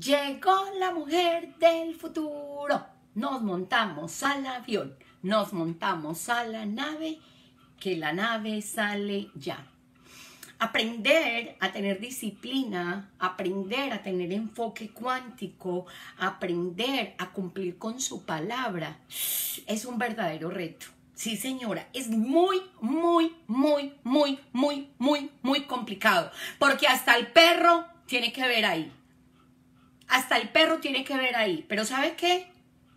Llegó la mujer del futuro. Nos montamos al avión, nos montamos a la nave, que la nave sale ya. Aprender a tener disciplina, aprender a tener enfoque cuántico, aprender a cumplir con su palabra, es un verdadero reto. Sí, señora, es muy, muy, muy, muy, muy, muy, muy complicado. Porque hasta el perro tiene que ver ahí. Hasta el perro tiene que ver ahí. Pero ¿sabe qué?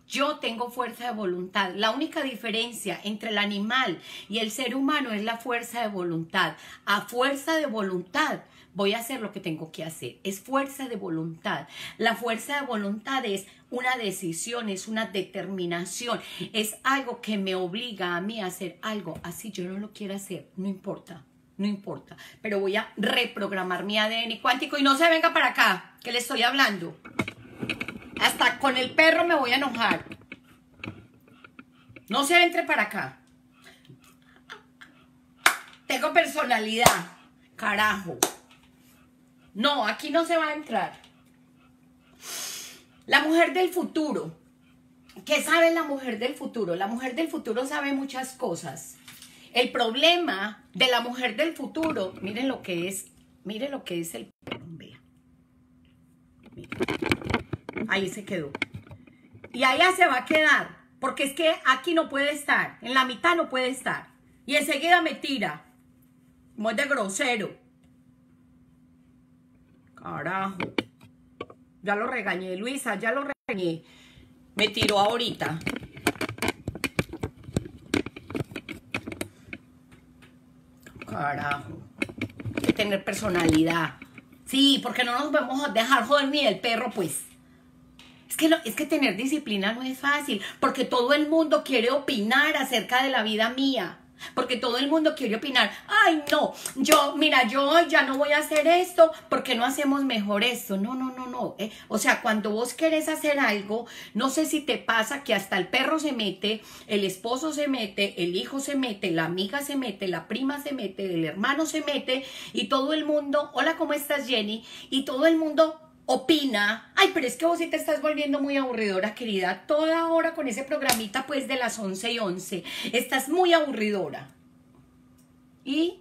Yo tengo fuerza de voluntad. La única diferencia entre el animal y el ser humano es la fuerza de voluntad. A fuerza de voluntad voy a hacer lo que tengo que hacer. Es fuerza de voluntad. La fuerza de voluntad es una decisión, es una determinación, es algo que me obliga a mí a hacer algo. Así yo no lo quiero hacer, no importa, no importa. Pero voy a reprogramar mi ADN cuántico y no se venga para acá, que le estoy hablando. Hasta con el perro me voy a enojar. No se entre para acá. Tengo personalidad. Carajo. No, aquí no se va a entrar. La mujer del futuro. ¿Qué sabe la mujer del futuro? La mujer del futuro sabe muchas cosas. El problema de la mujer del futuro, miren lo que es, miren lo que es el. Ahí se quedó. Y allá se va a quedar, porque es que aquí no puede estar, en la mitad no puede estar. Y enseguida me tira, es de grosero. Carajo. Ya lo regañé, Luisa, ya lo regañé. Me tiró ahorita. Carajo. Hay que tener personalidad. Sí, porque no nos a dejar joder ni el perro, pues. Es que, es que tener disciplina no es fácil, porque todo el mundo quiere opinar acerca de la vida mía. Porque todo el mundo quiere opinar, ay no, yo, mira, yo ya no voy a hacer esto, porque no hacemos mejor esto? No, no, no, no. Eh. O sea, cuando vos querés hacer algo, no sé si te pasa que hasta el perro se mete, el esposo se mete, el hijo se mete, la amiga se mete, la prima se mete, el hermano se mete, y todo el mundo, hola, ¿cómo estás Jenny? Y todo el mundo opina, ay, pero es que vos sí te estás volviendo muy aburridora, querida, toda hora con ese programita pues de las 11 y 11, estás muy aburridora. Y,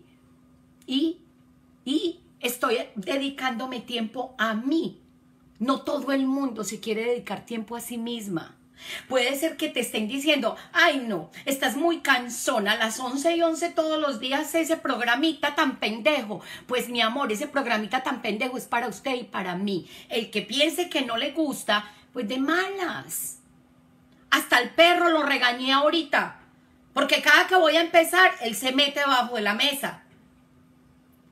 y, y estoy dedicándome tiempo a mí. No todo el mundo se quiere dedicar tiempo a sí misma. Puede ser que te estén diciendo, ay no, estás muy cansona, a las 11 y 11 todos los días ese programita tan pendejo. Pues mi amor, ese programita tan pendejo es para usted y para mí. El que piense que no le gusta, pues de malas. Hasta el perro lo regañé ahorita, porque cada que voy a empezar, él se mete bajo de la mesa.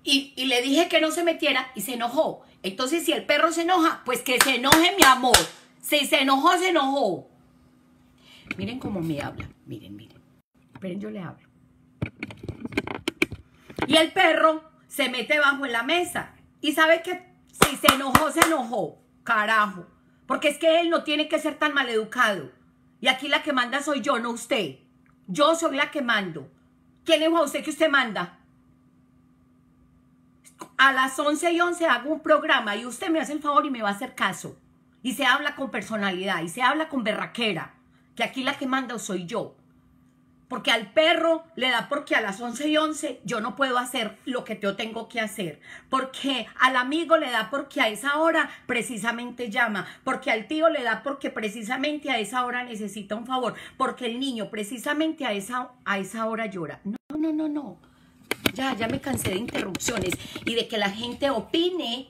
Y, y le dije que no se metiera y se enojó. Entonces, si el perro se enoja, pues que se enoje mi amor. Si se enojó, se enojó. Miren cómo me habla. Miren, miren. Esperen, yo le hablo. Y el perro se mete bajo en la mesa. Y sabe que si se enojó, se enojó. Carajo. Porque es que él no tiene que ser tan maleducado. Y aquí la que manda soy yo, no usted. Yo soy la que mando. ¿Quién le dijo a usted que usted manda? A las 11 y 11 hago un programa y usted me hace el favor y me va a hacer caso. Y se habla con personalidad y se habla con berraquera que aquí la que manda soy yo. Porque al perro le da porque a las 11 y 11 yo no puedo hacer lo que yo tengo que hacer. Porque al amigo le da porque a esa hora precisamente llama. Porque al tío le da porque precisamente a esa hora necesita un favor. Porque el niño precisamente a esa, a esa hora llora. No, no, no, no. Ya, ya me cansé de interrupciones y de que la gente opine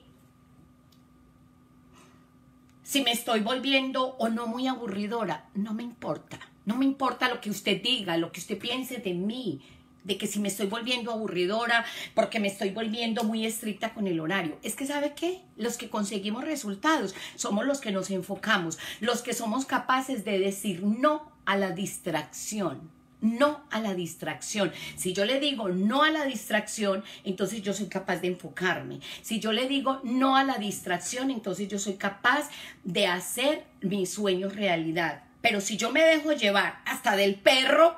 si me estoy volviendo o no muy aburridora, no me importa. No me importa lo que usted diga, lo que usted piense de mí, de que si me estoy volviendo aburridora, porque me estoy volviendo muy estricta con el horario. Es que sabe qué? Los que conseguimos resultados somos los que nos enfocamos, los que somos capaces de decir no a la distracción no a la distracción. Si yo le digo no a la distracción, entonces yo soy capaz de enfocarme. Si yo le digo no a la distracción, entonces yo soy capaz de hacer mis sueños realidad. Pero si yo me dejo llevar hasta del perro,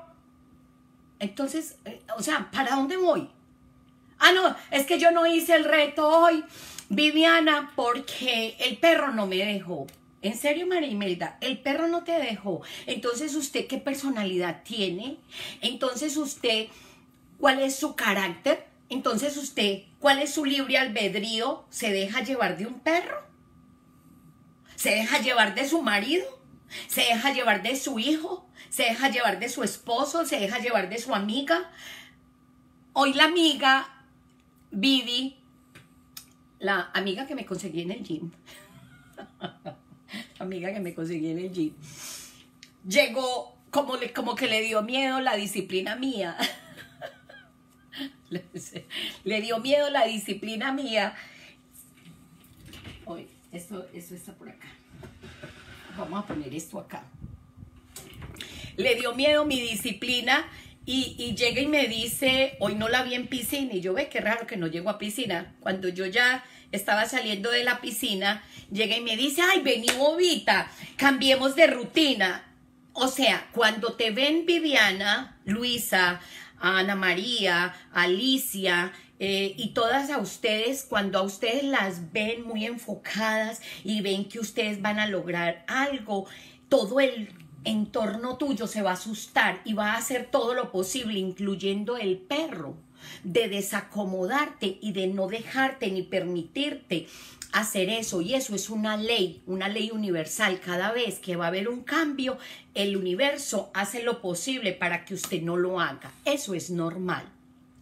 entonces, eh, o sea, ¿para dónde voy? Ah, no, es que yo no hice el reto hoy Viviana, porque el perro no me dejó. En serio, María Imelda, el perro no te dejó. Entonces, ¿usted qué personalidad tiene? Entonces, ¿usted cuál es su carácter? Entonces, ¿usted cuál es su libre albedrío? ¿Se deja llevar de un perro? ¿Se deja llevar de su marido? ¿Se deja llevar de su hijo? ¿Se deja llevar de su esposo? ¿Se deja llevar de su amiga? Hoy la amiga Vivi, la amiga que me conseguí en el gym, amiga que me conseguí en el gym, llegó como, le, como que le dio miedo la disciplina mía. le dio miedo la disciplina mía. Hoy, esto, esto está por acá. Vamos a poner esto acá. Le dio miedo mi disciplina y, llega y me dice, hoy no la vi en piscina. Y yo ve qué raro que no llego a piscina. Cuando yo ya estaba saliendo de la piscina, llega y me dice, ay, vení bobita, cambiemos de rutina. O sea, cuando te ven Viviana, Luisa, Ana María, Alicia, eh, y todas a ustedes, cuando a ustedes las ven muy enfocadas y ven que ustedes van a lograr algo, todo el entorno tuyo se va a asustar y va a hacer todo lo posible, incluyendo el perro, de desacomodarte y de no dejarte ni permitirte hacer eso. Y eso es una ley, una ley universal. Cada vez que va a haber un cambio, el universo hace lo posible para que usted no lo haga. Eso es normal.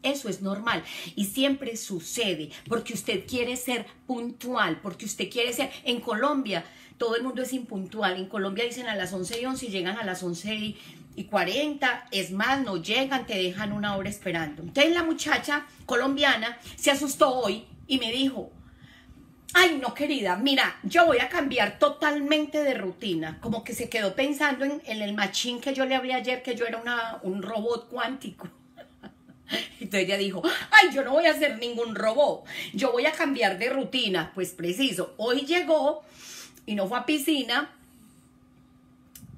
Eso es normal y siempre sucede porque usted quiere ser puntual, porque usted quiere ser en Colombia todo el mundo es impuntual. En Colombia dicen a las 11 y 11 y llegan a las 11 y 40. Es más, no llegan, te dejan una hora esperando. Entonces la muchacha colombiana se asustó hoy y me dijo, ay no querida, mira, yo voy a cambiar totalmente de rutina. Como que se quedó pensando en, el machín que yo le hablé ayer, que yo era una, un robot cuántico. Entonces ella dijo, ay, yo no voy a hacer ningún robot, yo voy a cambiar de rutina. Pues preciso, hoy llegó y no fue a piscina,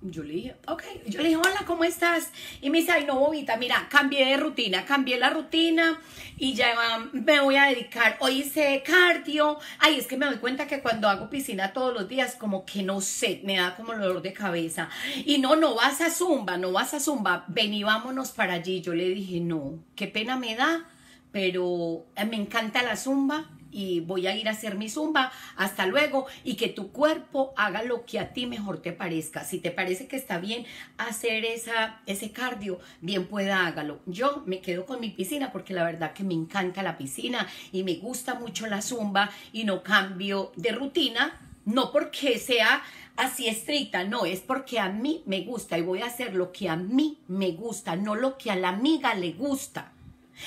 yo le dije, ok, yo le dije, hola, ¿cómo estás? Y me dice, ay, no, bobita, mira, cambié de rutina, cambié la rutina y ya me voy a dedicar, hoy hice cardio, ay, es que me doy cuenta que cuando hago piscina todos los días, como que no sé, me da como dolor de cabeza. Y no, no vas a zumba, no vas a zumba, ven y vámonos para allí. Yo le dije, no, qué pena me da, pero me encanta la zumba, y voy a ir a hacer mi zumba, hasta luego, y que tu cuerpo haga lo que a ti mejor te parezca. Si te parece que está bien hacer esa, ese cardio, bien pueda hágalo. Yo me quedo con mi piscina porque la verdad que me encanta la piscina y me gusta mucho la zumba y no cambio de rutina, no porque sea así estricta, no, es porque a mí me gusta y voy a hacer lo que a mí me gusta, no lo que a la amiga le gusta.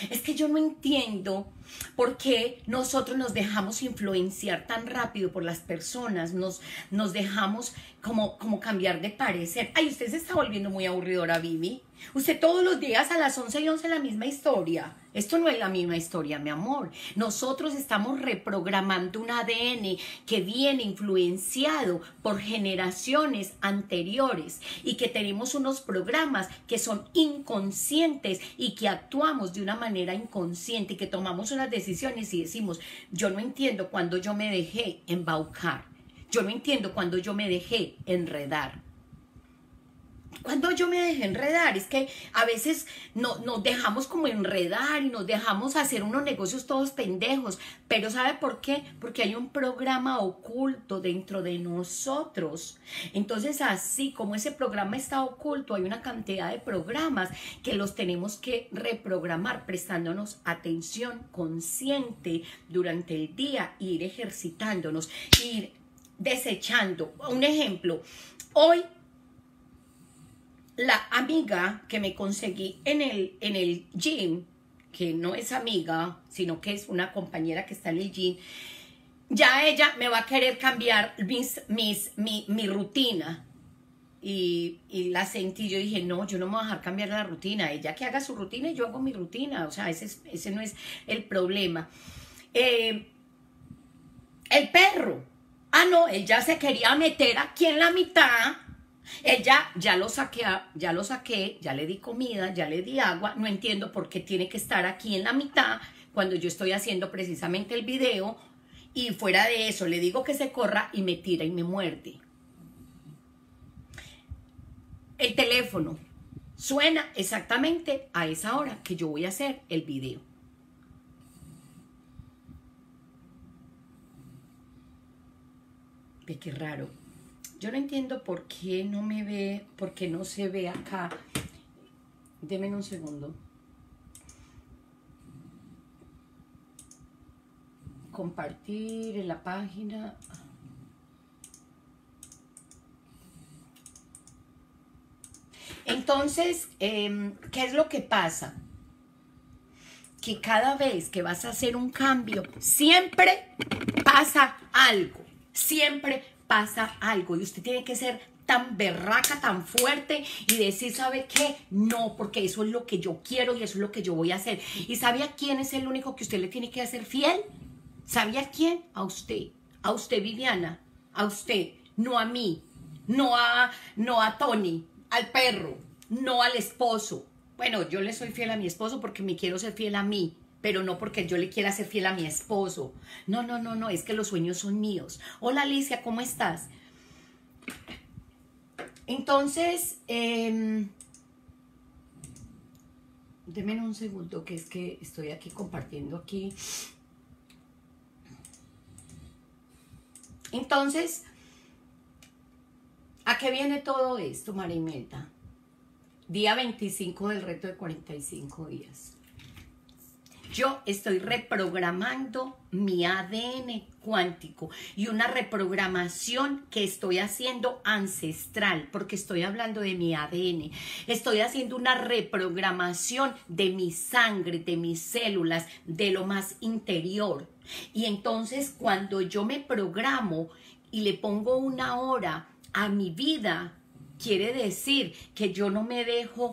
Es que yo no entiendo por qué nosotros nos dejamos influenciar tan rápido por las personas, nos, nos dejamos como, como cambiar de parecer. Ay, usted se está volviendo muy aburridora, Vivi. Usted todos los días a las 11 y 11 la misma historia. Esto no es la misma historia, mi amor. Nosotros estamos reprogramando un ADN que viene influenciado por generaciones anteriores y que tenemos unos programas que son inconscientes y que actuamos de una manera inconsciente y que tomamos unas decisiones y decimos, yo no entiendo cuando yo me dejé embaucar. Yo no entiendo cuando yo me dejé enredar. Cuando yo me dejé enredar, es que a veces no, nos dejamos como enredar y nos dejamos hacer unos negocios todos pendejos. Pero ¿sabe por qué? Porque hay un programa oculto dentro de nosotros. Entonces, así como ese programa está oculto, hay una cantidad de programas que los tenemos que reprogramar prestándonos atención consciente durante el día, ir ejercitándonos, ir desechando. Un ejemplo, hoy la amiga que me conseguí en el, en el gym, que no es amiga, sino que es una compañera que está en el gym, ya ella me va a querer cambiar mis, mis, mi, mi rutina. Y, la sentí, yo dije, no, yo no me voy a dejar cambiar la rutina. Ella que haga su rutina y yo hago mi rutina. O sea, ese, ese no es el problema. Eh, el perro. Ah, no, ella se quería meter aquí en la mitad ella ya lo saqué, ya lo saqué, ya le di comida, ya le di agua, no entiendo por qué tiene que estar aquí en la mitad cuando yo estoy haciendo precisamente el video Y fuera de eso, le digo que se corra y me tira y me muerde. El teléfono suena exactamente a esa hora que yo voy a hacer el video. Qué raro. Yo no entiendo por qué no me ve, por qué no se ve acá. Deme un segundo. Compartir en la página. Entonces, em, ¿qué es lo que pasa? Que cada vez que vas a hacer un cambio, siempre pasa algo, siempre pasa algo y usted tiene que ser tan berraca, tan fuerte y decir, ¿sabe qué? No, porque eso es lo que yo quiero y eso es lo que yo voy a hacer. ¿Y sabe a quién es el único que usted le tiene que hacer fiel? ¿Sabe a quién? A usted. A usted, Viviana. A usted. No a mí. No a, no a Tony al perro, no al esposo. Bueno, yo le soy fiel a mi esposo porque me quiero ser fiel a mí, pero no porque yo le quiera ser fiel a mi esposo. No, no, no, no, es que los sueños son míos. Hola Alicia, ¿cómo estás? Entonces, eh, denme un segundo, que es que estoy aquí compartiendo aquí. Entonces, ¿A qué viene todo esto, Marimeta? Día 25 del reto de 45 días. Yo estoy reprogramando mi ADN cuántico y una reprogramación que estoy haciendo ancestral, porque estoy hablando de mi ADN. Estoy haciendo una reprogramación de mi sangre, de mis células, de lo más interior. Y entonces cuando yo me programo y le pongo una hora a mi vida, quiere decir que yo no me dejo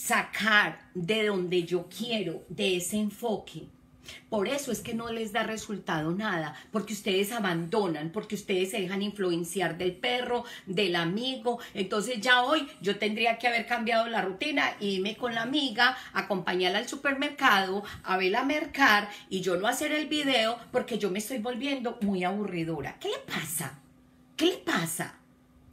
sacar de donde yo quiero, de ese enfoque. Por eso es que no les da resultado nada, porque ustedes abandonan, porque ustedes se dejan influenciar del perro, del amigo. Entonces ya hoy yo tendría que haber cambiado la rutina, irme con la amiga, acompañarla al supermercado, a verla mercar y yo no hacer el video porque yo me estoy volviendo muy aburridora. ¿Qué le pasa? ¿Qué le pasa?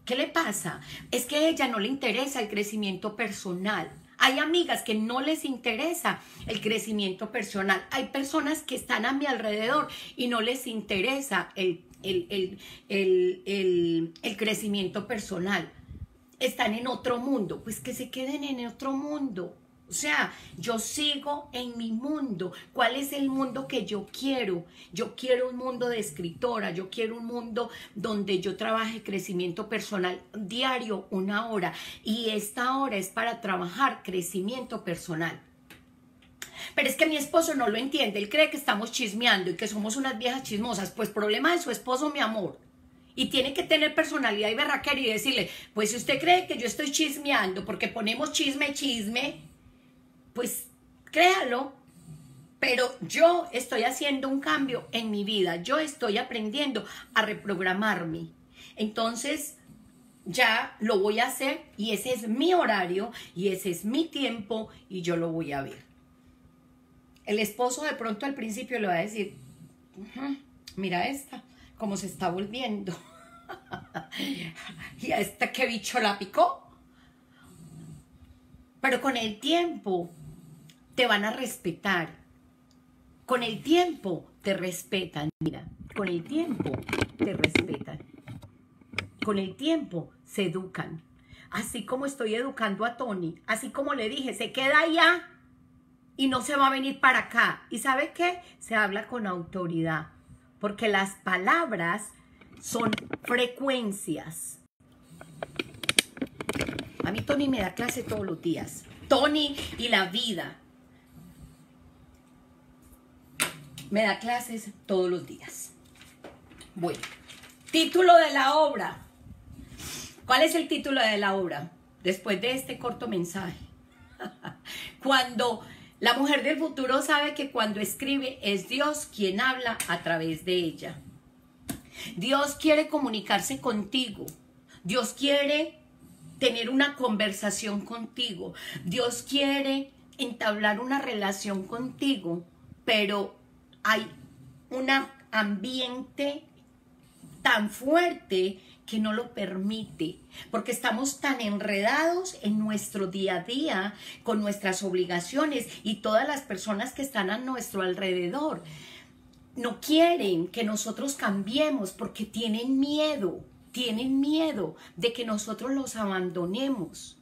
¿Qué le pasa? Es que a ella no le interesa el crecimiento personal. Hay amigas que no les interesa el crecimiento personal. Hay personas que están a mi alrededor y no les interesa el, el, el crecimiento personal. Están en otro mundo. Pues que se queden en otro mundo. O sea, yo sigo en mi mundo. ¿Cuál es el mundo que yo quiero? Yo quiero un mundo de escritora, yo quiero un mundo donde yo trabaje crecimiento personal diario, una hora. Y esta hora es para trabajar crecimiento personal. Pero es que mi esposo no lo entiende, él cree que estamos chismeando y que somos unas viejas chismosas. Pues problema de su esposo, mi amor y tiene que tener personalidad y berraquera y decirle, pues si usted cree que yo estoy chismeando porque ponemos chisme, chisme, pues créalo, pero yo estoy haciendo un cambio en mi vida, yo estoy aprendiendo a reprogramarme. Entonces, ya lo voy a hacer y ese es mi horario y ese es mi tiempo y yo lo voy a ver. El esposo de pronto al principio le va a decir, mira esta, cómo se está volviendo. y a esta que bicho la picó. Pero con el tiempo te van a respetar. Con el tiempo te respetan, mira, con el tiempo te respetan. Con el tiempo se educan. Así como estoy educando a Tony, así como le dije, se queda allá y no se va a venir para acá. ¿Y sabe qué? Se habla con autoridad, porque las palabras son frecuencias. A mí Tony me da clase todos los días. Tony y la vida. Me da clases todos los días. Bueno, título de la obra. ¿Cuál es el título de la obra? Después de este corto mensaje. cuando la mujer del futuro sabe que cuando escribe es Dios quien habla a través de ella. Dios quiere comunicarse contigo. Dios quiere tener una conversación contigo. Dios quiere entablar una relación contigo, pero hay una ambiente tan fuerte que no lo permite, porque estamos tan enredados en nuestro día a día con nuestras obligaciones y todas las personas que están a nuestro alrededor no quieren que nosotros cambiemos porque tienen miedo, tienen miedo de que nosotros los abandonemos.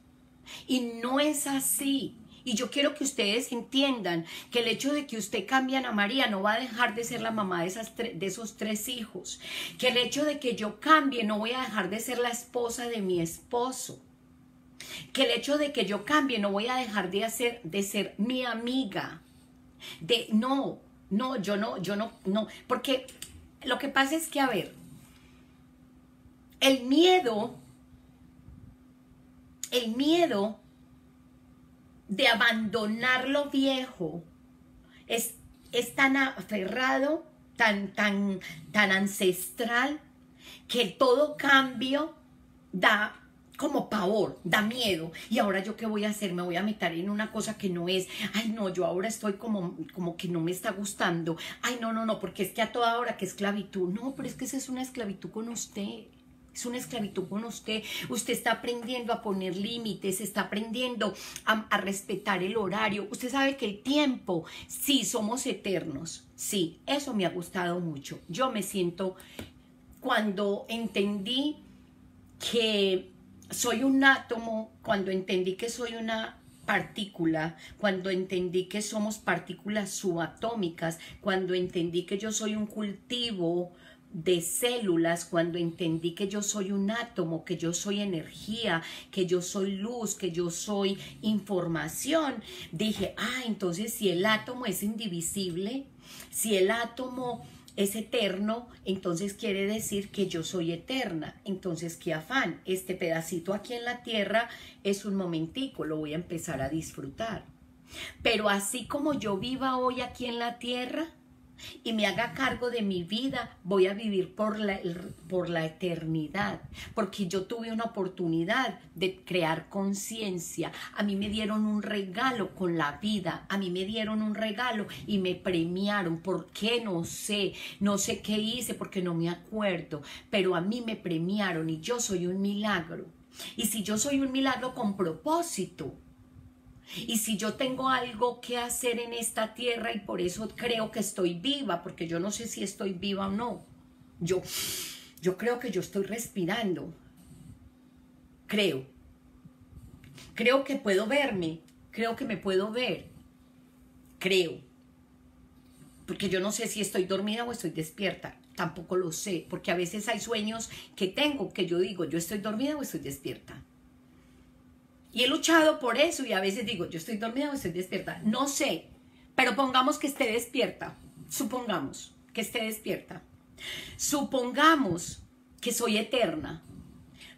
Y no es así. Y yo quiero que ustedes entiendan que el hecho de que usted cambie a María no va a dejar de ser la mamá de, esas de esos tres hijos. Que el hecho de que yo cambie no voy a dejar de ser la esposa de mi esposo. Que el hecho de que yo cambie no voy a dejar de, hacer, de ser mi amiga. De no, no, yo no, yo no, no. Porque lo que pasa es que, a ver, el miedo, el miedo de abandonar lo viejo es, es tan aferrado, tan, tan, tan ancestral, que todo cambio da como pavor, da miedo. Y ahora yo qué voy a hacer? Me voy a meter en una cosa que no es. Ay, no, yo ahora estoy como, como que no me está gustando. Ay, no, no, no, porque es que a toda hora que esclavitud. No, pero es que esa es una esclavitud con usted es una esclavitud con usted. Usted está aprendiendo a poner límites, está aprendiendo a, respetar el horario. Usted sabe que el tiempo, sí, somos eternos. Sí, eso me ha gustado mucho. Yo me siento, cuando entendí que soy un átomo, cuando entendí que soy una partícula, cuando entendí que somos partículas subatómicas, cuando entendí que yo soy un cultivo de células cuando entendí que yo soy un átomo, que yo soy energía, que yo soy luz, que yo soy información, dije, ah, entonces si el átomo es indivisible, si el átomo es eterno, entonces quiere decir que yo soy eterna. Entonces, qué afán. Este pedacito aquí en la tierra es un momentico, lo voy a empezar a disfrutar. Pero así como yo viva hoy aquí en la tierra, y me haga cargo de mi vida, voy a vivir por la, por la eternidad, porque yo tuve una oportunidad de crear conciencia. A mí me dieron un regalo con la vida, a mí me dieron un regalo y me premiaron. ¿Por qué? No sé, no sé qué hice porque no me acuerdo, pero a mí me premiaron y yo soy un milagro. Y si yo soy un milagro con propósito, y si yo tengo algo que hacer en esta tierra y por eso creo que estoy viva, porque yo no sé si estoy viva o no, yo, yo creo que yo estoy respirando. Creo. Creo que puedo verme. Creo que me puedo ver. Creo. Porque yo no sé si estoy dormida o estoy despierta. Tampoco lo sé. Porque a veces hay sueños que tengo que yo digo, yo estoy dormida o estoy despierta. Y he luchado por eso y a veces digo, yo estoy dormida o estoy despierta. No sé, pero pongamos que esté despierta. Supongamos que esté despierta. Supongamos que soy eterna.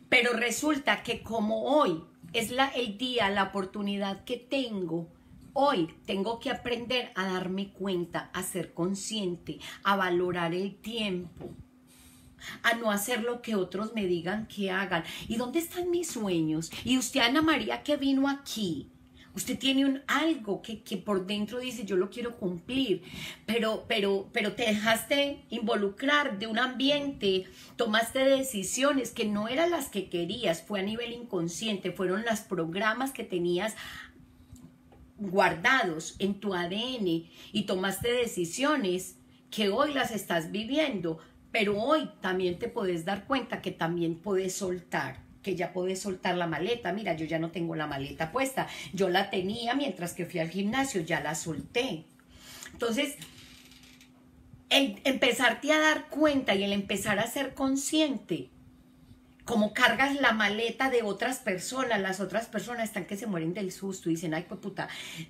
Pero resulta que como hoy es la, el día, la oportunidad que tengo, hoy tengo que aprender a darme cuenta, a ser consciente, a valorar el tiempo a no hacer lo que otros me digan que hagan. ¿Y dónde están mis sueños? Y usted, Ana María, que vino aquí, usted tiene un algo que, que, por dentro dice yo lo quiero cumplir, pero, pero, pero te dejaste involucrar de un ambiente, tomaste decisiones que no eran las que querías, fue a nivel inconsciente, fueron los programas que tenías guardados en tu ADN y tomaste decisiones que hoy las estás viviendo, pero hoy también te puedes dar cuenta que también puedes soltar, que ya puedes soltar la maleta. Mira, yo ya no tengo la maleta puesta. Yo la tenía mientras que fui al gimnasio, ya la solté. Entonces, el empezarte a dar cuenta y el empezar a ser consciente, como cargas la maleta de otras personas, las otras personas están que se mueren del susto y dicen, ay, pues puta,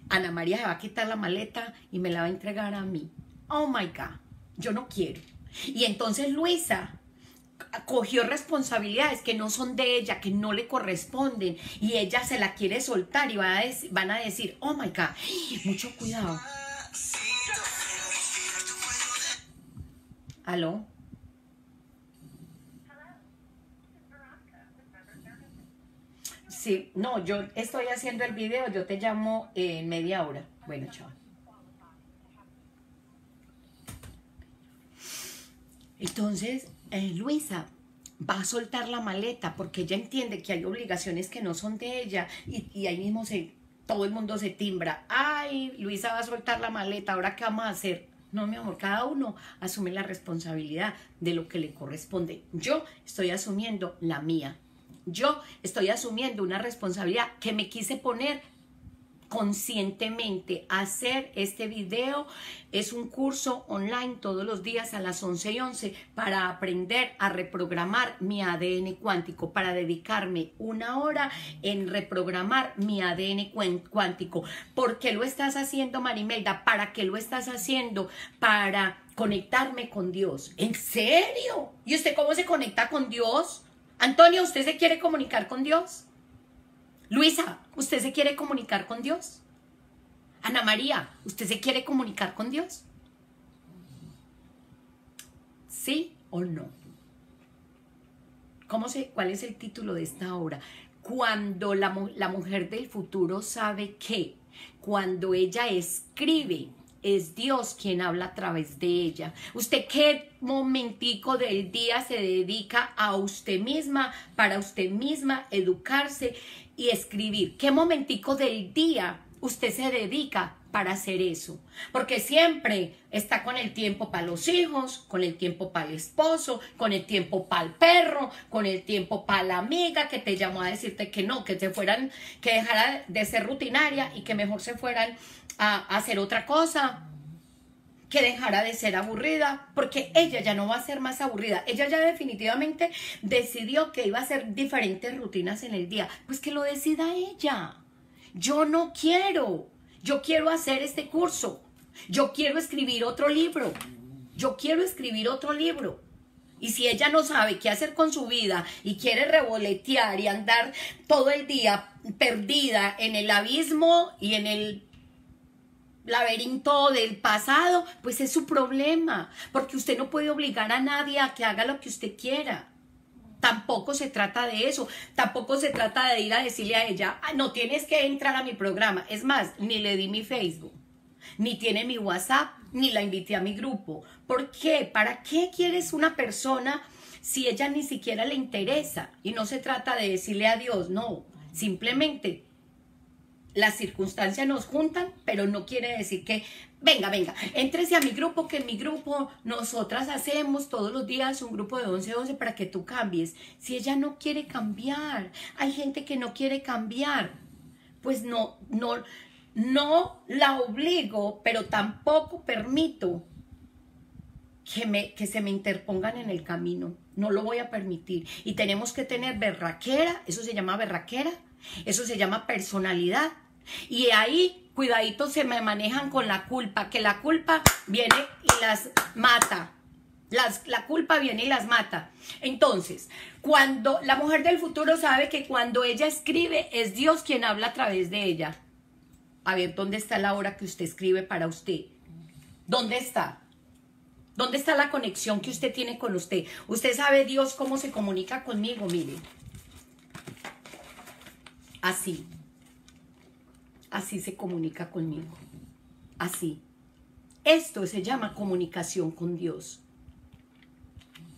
Ana María se va a quitar la maleta y me la va a entregar a mí. Oh my God, yo no quiero. Y entonces Luisa cogió responsabilidades que no son de ella, que no le corresponden, y ella se la quiere soltar y van a, decir, oh my God, mucho cuidado. ¿Aló? Sí, no, yo estoy haciendo el video, yo te llamo en media hora. Bueno, chao. Entonces, eh, Luisa va a soltar la maleta porque ella entiende que hay obligaciones que no son de ella y, y ahí mismo se, todo el mundo se timbra. Ay, Luisa va a soltar la maleta, ¿ahora qué vamos a hacer? No, mi amor, cada uno asume la responsabilidad de lo que le corresponde. Yo estoy asumiendo la mía. Yo estoy asumiendo una responsabilidad que me quise poner conscientemente hacer este video. Es un curso online todos los días a las 11 y 11 para aprender a reprogramar mi ADN cuántico, para dedicarme una hora en reprogramar mi ADN cuántico. ¿Por qué lo estás haciendo, Marimelda? ¿Para qué lo estás haciendo? Para conectarme con Dios. ¿En serio? ¿Y usted cómo se conecta con Dios? Antonio, ¿usted se quiere comunicar con Dios? Luisa, ¿usted se quiere comunicar con Dios? Ana María, ¿usted se quiere comunicar con Dios? ¿Sí o no? ¿Cómo se, ¿Cuál es el título de esta obra? Cuando la, la mujer del futuro sabe que, cuando ella escribe, es Dios quien habla a través de ella. ¿Usted qué momentico del día se dedica a usted misma, para usted misma educarse y escribir? ¿Qué momentico del día usted se dedica para hacer eso? Porque siempre está con el tiempo para los hijos, con el tiempo para el esposo, con el tiempo para el perro, con el tiempo para la amiga que te llamó a decirte que no, que se fueran, que dejara de ser rutinaria y que mejor se fueran a hacer otra cosa que dejara de ser aburrida, porque ella ya no va a ser más aburrida. Ella ya definitivamente decidió que iba a hacer diferentes rutinas en el día. Pues que lo decida ella. Yo no quiero. Yo quiero hacer este curso. Yo quiero escribir otro libro. Yo quiero escribir otro libro. Y si ella no sabe qué hacer con su vida y quiere revoletear y andar todo el día perdida en el abismo y en el laberinto del pasado, pues es su problema, porque usted no puede obligar a nadie a que haga lo que usted quiera. Tampoco se trata de eso, tampoco se trata de ir a decirle a ella, ah, no tienes que entrar a mi programa. Es más, ni le di mi Facebook, ni tiene mi WhatsApp, ni la invité a mi grupo. ¿Por qué? ¿Para qué quieres una persona si ella ni siquiera le interesa? Y no se trata de decirle adiós, no, simplemente las circunstancias nos juntan, pero no quiere decir que, venga, venga, entrese a mi grupo, que en mi grupo nosotras hacemos todos los días un grupo de 11, 11 para que tú cambies. Si ella no quiere cambiar, hay gente que no quiere cambiar, pues no, no, no la obligo, pero tampoco permito que, me, que se me interpongan en el camino. No lo voy a permitir. Y tenemos que tener berraquera, eso se llama berraquera, eso se llama personalidad. Y ahí, cuidadito, se me manejan con la culpa, que la culpa viene y las mata. Las, la culpa viene y las mata. Entonces, cuando la mujer del futuro sabe que cuando ella escribe, es Dios quien habla a través de ella. A ver, ¿dónde está la hora que usted escribe para usted? ¿Dónde está? ¿Dónde está la conexión que usted tiene con usted? Usted sabe Dios cómo se comunica conmigo, mire. Así. Así se comunica conmigo. Así. Esto se llama comunicación con Dios.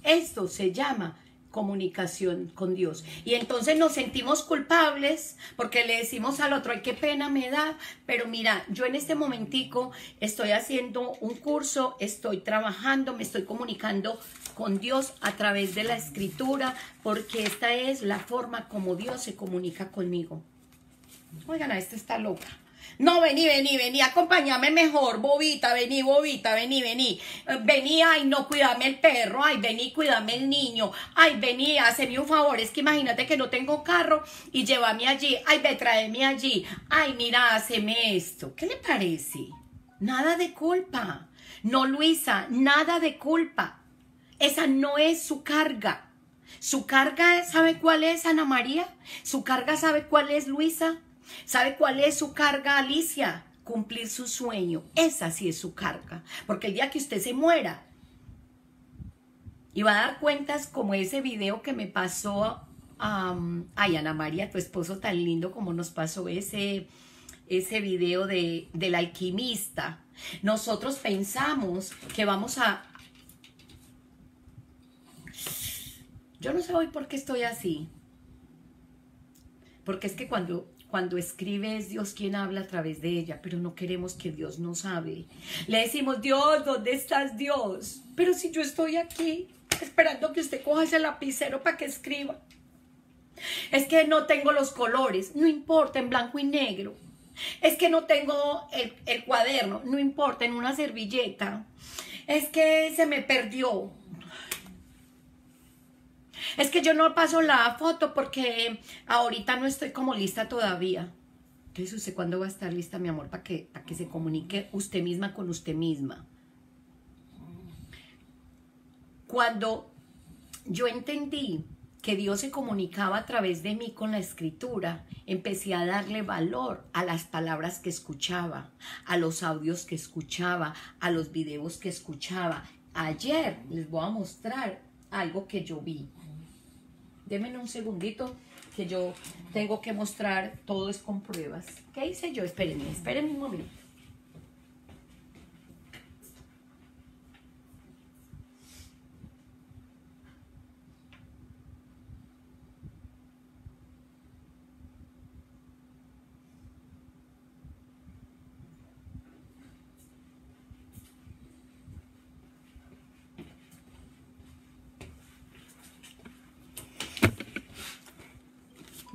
Esto se llama comunicación con Dios. Y entonces nos sentimos culpables porque le decimos al otro, ay, qué pena me da, pero mira, yo en este momentico estoy haciendo un curso, estoy trabajando, me estoy comunicando con Dios a través de la escritura, porque esta es la forma como Dios se comunica conmigo. Oigan, esta está loca. No, vení, vení, vení, acompáñame mejor, bobita, vení, bobita, vení, vení. Eh, vení, ay, no, cuídame el perro, ay, vení, cuídame el niño. Ay, vení, hazme un favor, es que imagínate que no tengo carro y llévame allí. Ay, ve, tráeme allí. Ay, mira, haceme esto. ¿Qué le parece? Nada de culpa. No, Luisa, nada de culpa. Esa no es su carga. Su carga, ¿sabe cuál es, Ana María? Su carga, ¿sabe cuál es, Luisa? ¿Sabe cuál es su carga, Alicia? Cumplir su sueño. Esa sí es su carga. Porque el día que usted se muera y va a dar cuentas como ese video que me pasó, ay Ana María, tu esposo tan lindo como nos pasó ese, ese video de, del alquimista. Nosotros pensamos que vamos a, Yo no sé hoy por qué estoy así. Porque es que cuando, cuando escribe es Dios quien habla a través de ella, pero no queremos que Dios nos hable. Le decimos, Dios, ¿dónde estás Dios? Pero si yo estoy aquí esperando que usted coja ese lapicero para que escriba. Es que no tengo los colores, no importa, en blanco y negro. Es que no tengo el, el cuaderno, no importa, en una servilleta. Es que se me perdió. Es que yo no paso la foto porque ahorita no estoy como lista todavía. Entonces, ¿usted cuándo va a estar lista, mi amor, para que, para que se comunique usted misma con usted misma? Cuando yo entendí que Dios se comunicaba a través de mí con la escritura, empecé a darle valor a las palabras que escuchaba, a los audios que escuchaba, a los videos que escuchaba. Ayer les voy a mostrar algo que yo vi. Denme un segundito que yo tengo que mostrar, todo es con pruebas. ¿Qué hice yo? Espérenme, espérenme un momento.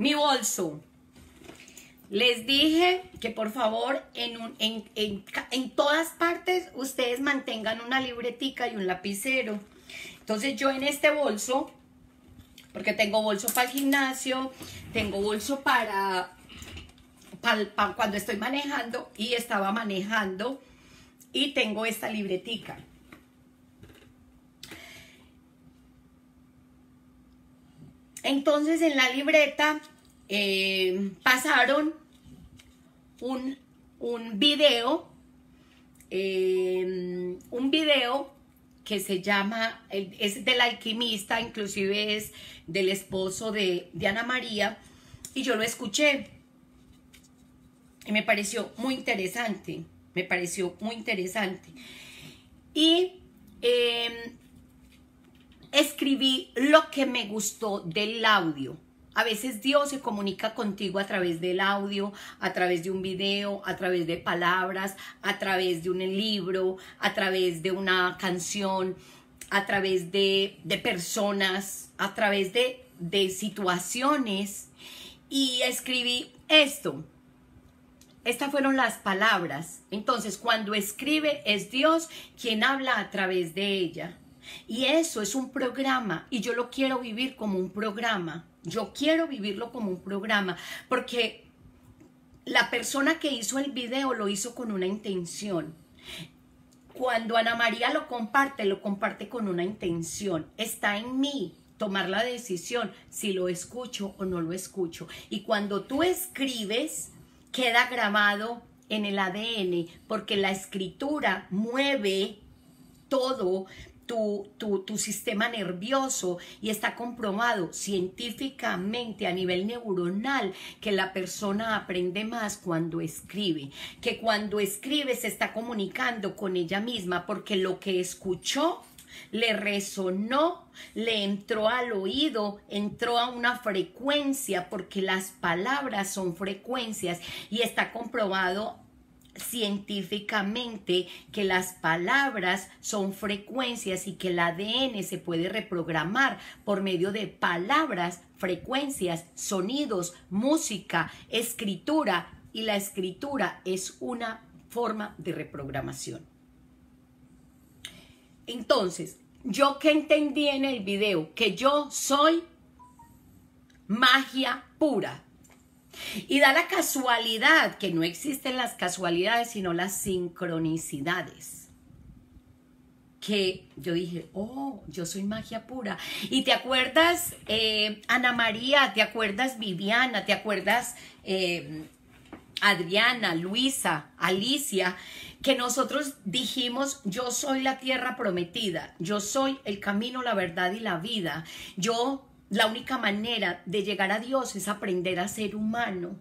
Mi bolso. Les dije que por favor en, en, todas partes ustedes mantengan una libretica y un lapicero. Entonces yo en este bolso, porque tengo bolso para el gimnasio, tengo bolso para cuando estoy manejando y estaba manejando y tengo esta libretica. Entonces en la libreta eh, pasaron un, un video, eh, un video que se llama, es del alquimista, inclusive es del esposo de, Ana María, y yo lo escuché. Y me pareció muy interesante, me pareció muy interesante. Y eh, escribí lo que me gustó del audio. A veces Dios se comunica contigo a través del audio, a través de un video, a través de palabras, a través de un libro, a través de una canción, a través de, personas, a través de, de situaciones. Y escribí esto. Estas fueron las palabras. Entonces, cuando escribe es Dios quien habla a través de ella. Y eso es un programa y yo lo quiero vivir como un programa. Yo quiero vivirlo como un programa porque la persona que hizo el video lo hizo con una intención. Cuando Ana María lo comparte, lo comparte con una intención. Está en mí tomar la decisión si lo escucho o no lo escucho. Y cuando tú escribes, queda grabado en el ADN porque la escritura mueve todo tu, tu, sistema nervioso y está comprobado científicamente a nivel neuronal que la persona aprende más cuando escribe, que cuando escribe se está comunicando con ella misma porque lo que escuchó le resonó, le entró al oído, entró a una frecuencia, porque las palabras son frecuencias y está comprobado científicamente que las palabras son frecuencias y que el ADN se puede reprogramar por medio de palabras, frecuencias, sonidos, música, escritura y la escritura es una forma de reprogramación. Entonces, yo que entendí en el video que yo soy magia pura, y da la casualidad, que no existen las casualidades, sino las sincronicidades. Que yo dije, oh, yo soy magia pura. Y te acuerdas, eh, Ana María, te acuerdas Viviana, te acuerdas eh, Adriana, Luisa, Alicia, que nosotros dijimos, yo soy la tierra prometida, yo soy el camino, la verdad y la vida, yo la única manera de llegar a Dios es aprender a ser humano.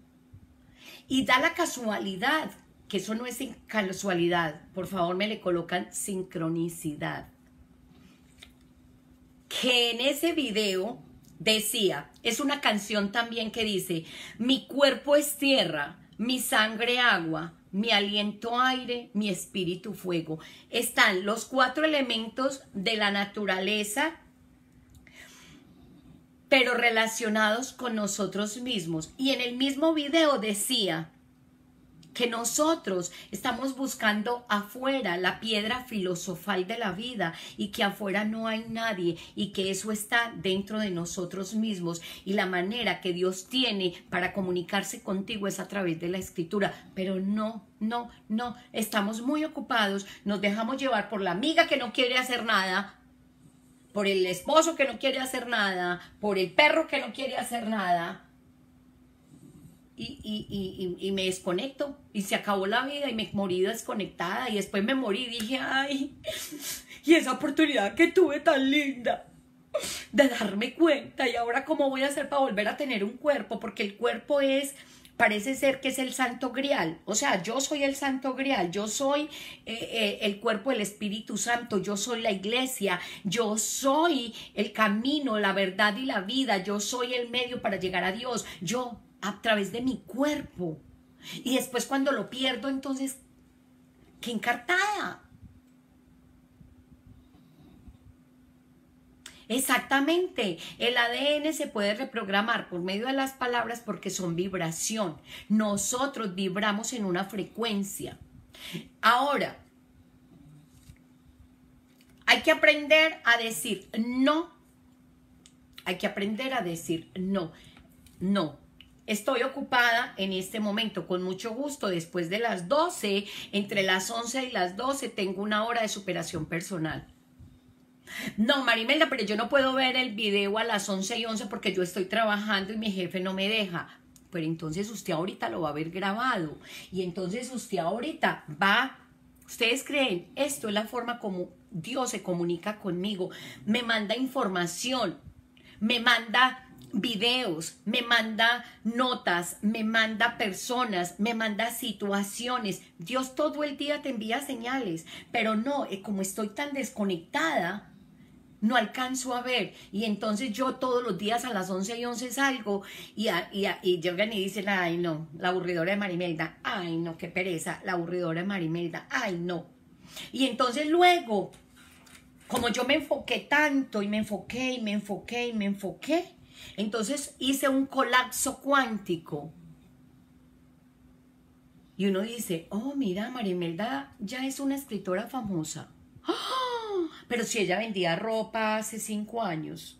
Y da la casualidad, que eso no es casualidad, por favor me le colocan sincronicidad. que en ese video decía, es una canción también que dice, mi cuerpo es tierra, mi sangre agua, mi aliento aire, mi espíritu fuego. Están los cuatro elementos de la naturaleza, pero relacionados con nosotros mismos. Y en el mismo video decía, que nosotros estamos buscando afuera la piedra filosofal de la vida y que afuera no hay nadie y que eso está dentro de nosotros mismos. Y la manera que Dios tiene para comunicarse contigo es a través de la escritura, pero no, no, no, estamos muy ocupados, nos dejamos llevar por la amiga que no quiere hacer nada, por el esposo que no quiere hacer nada, por el perro que no quiere hacer nada, y, y, y, y, me desconecto y se acabó la vida y me morí desconectada y después me morí y dije, ay, y esa oportunidad que tuve tan linda de darme cuenta y ahora cómo voy a hacer para volver a tener un cuerpo, porque el cuerpo es, parece ser que es el santo grial, o sea, yo soy el santo grial, yo soy eh, eh, el cuerpo del Espíritu Santo, yo soy la iglesia, yo soy el camino, la verdad y la vida, yo soy el medio para llegar a Dios, yo a través de mi cuerpo. Y después cuando lo pierdo, entonces, qué encartada. Exactamente, el ADN se puede reprogramar por medio de las palabras porque son vibración. Nosotros vibramos en una frecuencia. Ahora, hay que aprender a decir no. Hay que aprender a decir no. No, Estoy ocupada en este momento, con mucho gusto, después de las 12, entre las 11 y las 12, tengo una hora de superación personal. No, Marimelda, pero yo no puedo ver el video a las 11 y 11 porque yo estoy trabajando y mi jefe no me deja. Pero entonces usted ahorita lo va a ver grabado. Y entonces usted ahorita va, ustedes creen, esto es la forma como Dios se comunica conmigo. Me manda información, me manda videos, me manda notas, me manda personas, me manda situaciones. Dios todo el día te envía señales, pero no, eh, como estoy tan desconectada, no alcanzo a ver. Y entonces yo todos los días a las 11 y 11 salgo y, y, y llegan y dicen, ay no, la aburridora de Marimelda, ay no, qué pereza, la aburridora de Marimelda, ay no. Y entonces luego, como yo me enfoqué tanto y me enfoqué y me enfoqué y me enfoqué, entonces hice un colapso cuántico. Y uno dice, oh, mira, Marimelda ya es una escritora famosa. Pero si ella vendía ropa hace cinco años.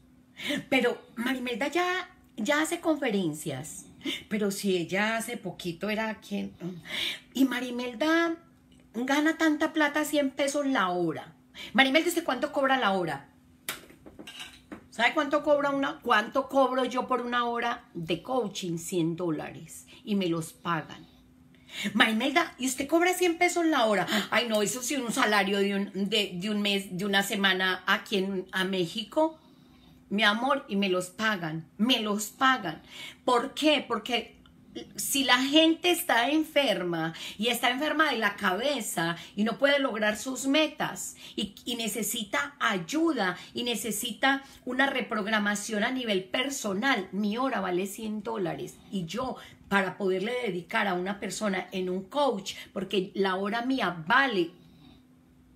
Pero Marimelda ya, ya hace conferencias. Pero si ella hace poquito era quien... Y Marimelda gana tanta plata, 100 pesos la hora. Marimelda, ¿usted cuánto cobra la hora? ¿Sabe cuánto cobra una? ¿Cuánto cobro yo por una hora de coaching? 100 dólares. Y me los pagan. Marimelda, ¿y usted cobra 100 pesos la hora? Ay, no, eso sí, un salario de un, de, de un mes, de una semana aquí en a México. Mi amor, y me los pagan, me los pagan. ¿Por qué? Porque si la gente está enferma y está enferma de la cabeza y no puede lograr sus metas y, necesita ayuda y necesita una reprogramación a nivel personal, mi hora vale 100 dólares y yo para poderle dedicar a una persona en un coach, porque la hora mía vale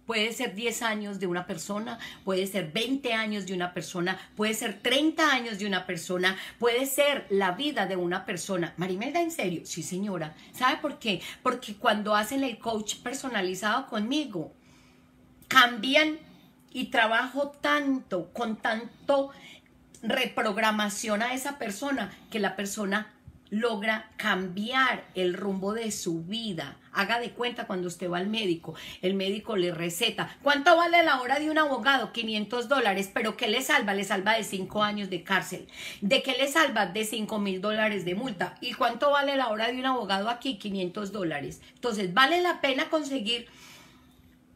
Puede ser 10 años de una persona, puede ser 20 años de una persona, puede ser 30 años de una persona, puede ser la vida de una persona. Marimelda, ¿en serio? Sí, señora. ¿Sabe por qué? Porque cuando hacen el coach personalizado conmigo, cambian y trabajo tanto, con tanto reprogramación a esa persona, que la persona logra cambiar el rumbo de su vida. Haga de cuenta cuando usted va al médico, el médico le receta. ¿Cuánto vale la hora de un abogado? 500 dólares. ¿Pero qué le salva? Le salva de 5 años de cárcel. ¿De qué le salva? De 5 mil dólares de multa. ¿Y cuánto vale la hora de un abogado aquí? 500 dólares. Entonces, ¿vale la pena conseguir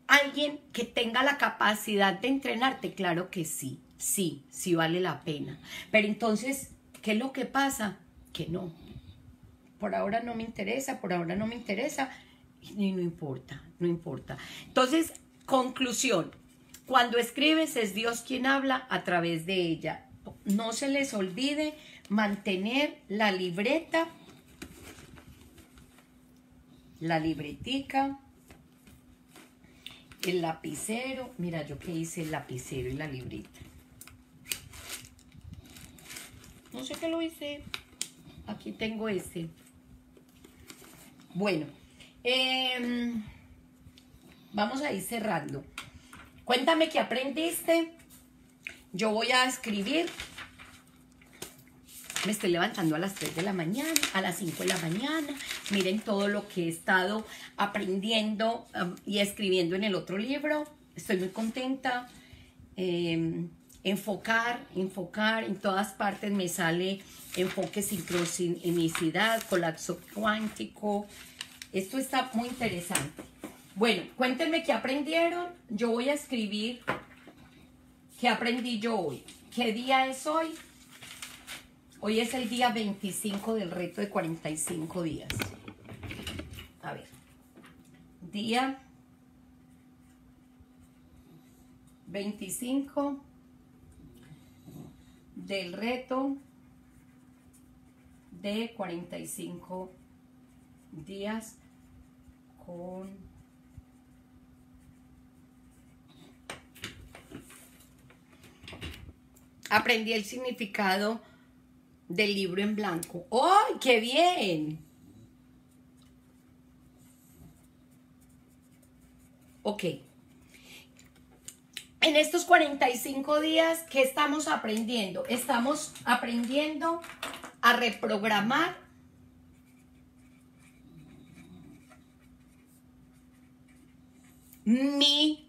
alguien que tenga la capacidad de entrenarte? Claro que sí, sí, sí vale la pena. Pero entonces, ¿qué es lo que pasa? Que no por ahora no me interesa, por ahora no me interesa, y no importa, no importa. Entonces, conclusión, Cuando escribes es Dios quien habla a través de ella. No se les olvide mantener la libreta, la libretica, el lapicero. Mira, yo que hice el lapicero y la libreta. No sé qué lo hice. Aquí tengo ese. Bueno, em, vamos a ir cerrando. Cuéntame qué aprendiste. Yo voy a escribir. Me estoy levantando a las 3 de la mañana, a las 5 de la mañana. Miren todo lo que he estado aprendiendo um, y escribiendo en el otro libro. Estoy muy contenta. Em, enfocar, enfocar, en todas partes me sale enfoque sincronicidad, colapso cuántico. Esto está muy interesante. Bueno, cuéntenme qué aprendieron. Yo voy a escribir qué aprendí yo hoy. ¿Qué día es hoy? Hoy es el día 25 del reto de 45 días. A ver. Día 25 del reto de 45 días con aprendí el significado del libro en blanco. ¡Ay, qué bien! En estos 45 días, ¿qué estamos aprendiendo? Estamos aprendiendo a reprogramar mi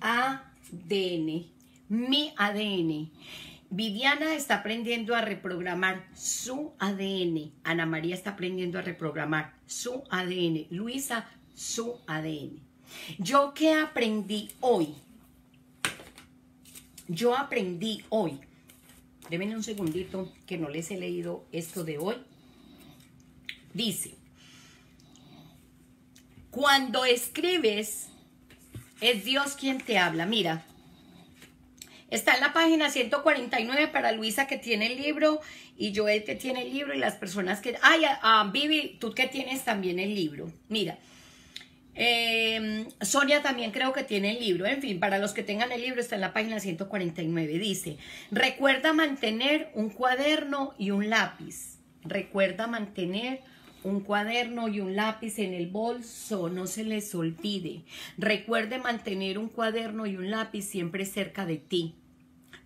ADN, mi ADN. Viviana está aprendiendo a reprogramar su ADN. Ana María está aprendiendo a reprogramar su ADN. Luisa, su ADN. ¿Yo qué aprendí hoy? Yo aprendí hoy. Déjenme un segundito que no les he leído esto de hoy. Dice, cuando escribes, es Dios quien te habla. Mira, está en la página 149 para Luisa que tiene el libro y Joel que tiene el libro y las personas que... Ay, ah, Vivi, tú que tienes también el libro. Mira, eh, Sonia también creo que tiene el libro. En fin, para los que tengan el libro está en la página 149. Dice, recuerda mantener un cuaderno y un lápiz. Recuerda mantener un cuaderno y un lápiz en el bolso, no se les olvide. Recuerde mantener un cuaderno y un lápiz siempre cerca de ti.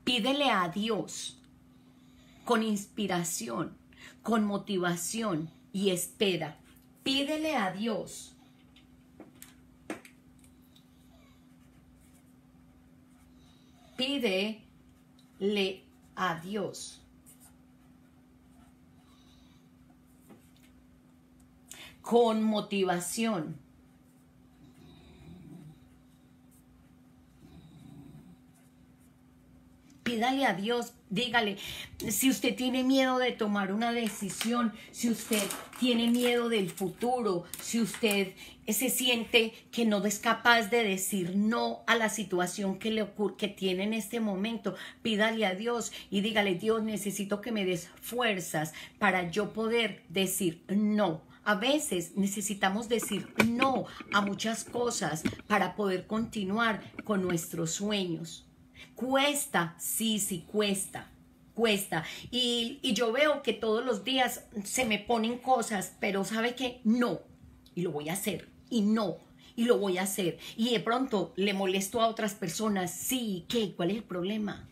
Pídele a Dios con inspiración, con motivación y espera. Pídele a Dios pídele a Dios. Con motivación. Pídale a Dios, dígale, si usted tiene miedo de tomar una decisión, si usted tiene miedo del futuro, si usted se siente que no es capaz de decir no a la situación que le ocurre, que tiene en este momento, pídale a Dios y dígale, Dios, necesito que me des fuerzas para yo poder decir no. A veces necesitamos decir no a muchas cosas para poder continuar con nuestros sueños. Cuesta, sí, sí, cuesta, cuesta. Y, yo veo que todos los días se me ponen cosas, pero ¿sabe qué? No. Y lo voy a hacer. Y no. Y lo voy a hacer. Y de pronto le molesto a otras personas. Sí, ¿qué? ¿Cuál es el problema?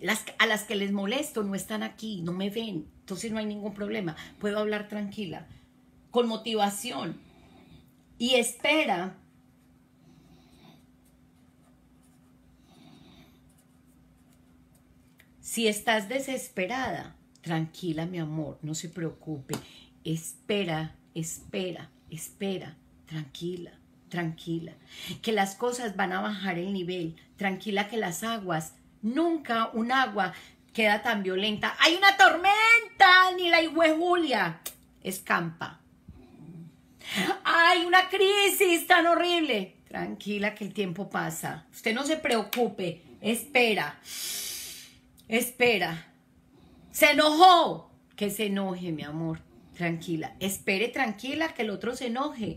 Las, a las que les molesto no están aquí, no me ven. Entonces no hay ningún problema. Puedo hablar tranquila. Con motivación. Y espera Si estás desesperada, tranquila mi amor, no se preocupe. Espera, espera, espera, tranquila, tranquila. Que las cosas van a bajar el nivel. Tranquila que las aguas, nunca un agua queda tan violenta. Hay una tormenta, ni la higüe Julia. Escampa. Hay una crisis tan horrible. Tranquila que el tiempo pasa. Usted no se preocupe. Espera. Espera. Se enojó. Que se enoje, mi amor. Tranquila. Espere tranquila que el otro se enoje.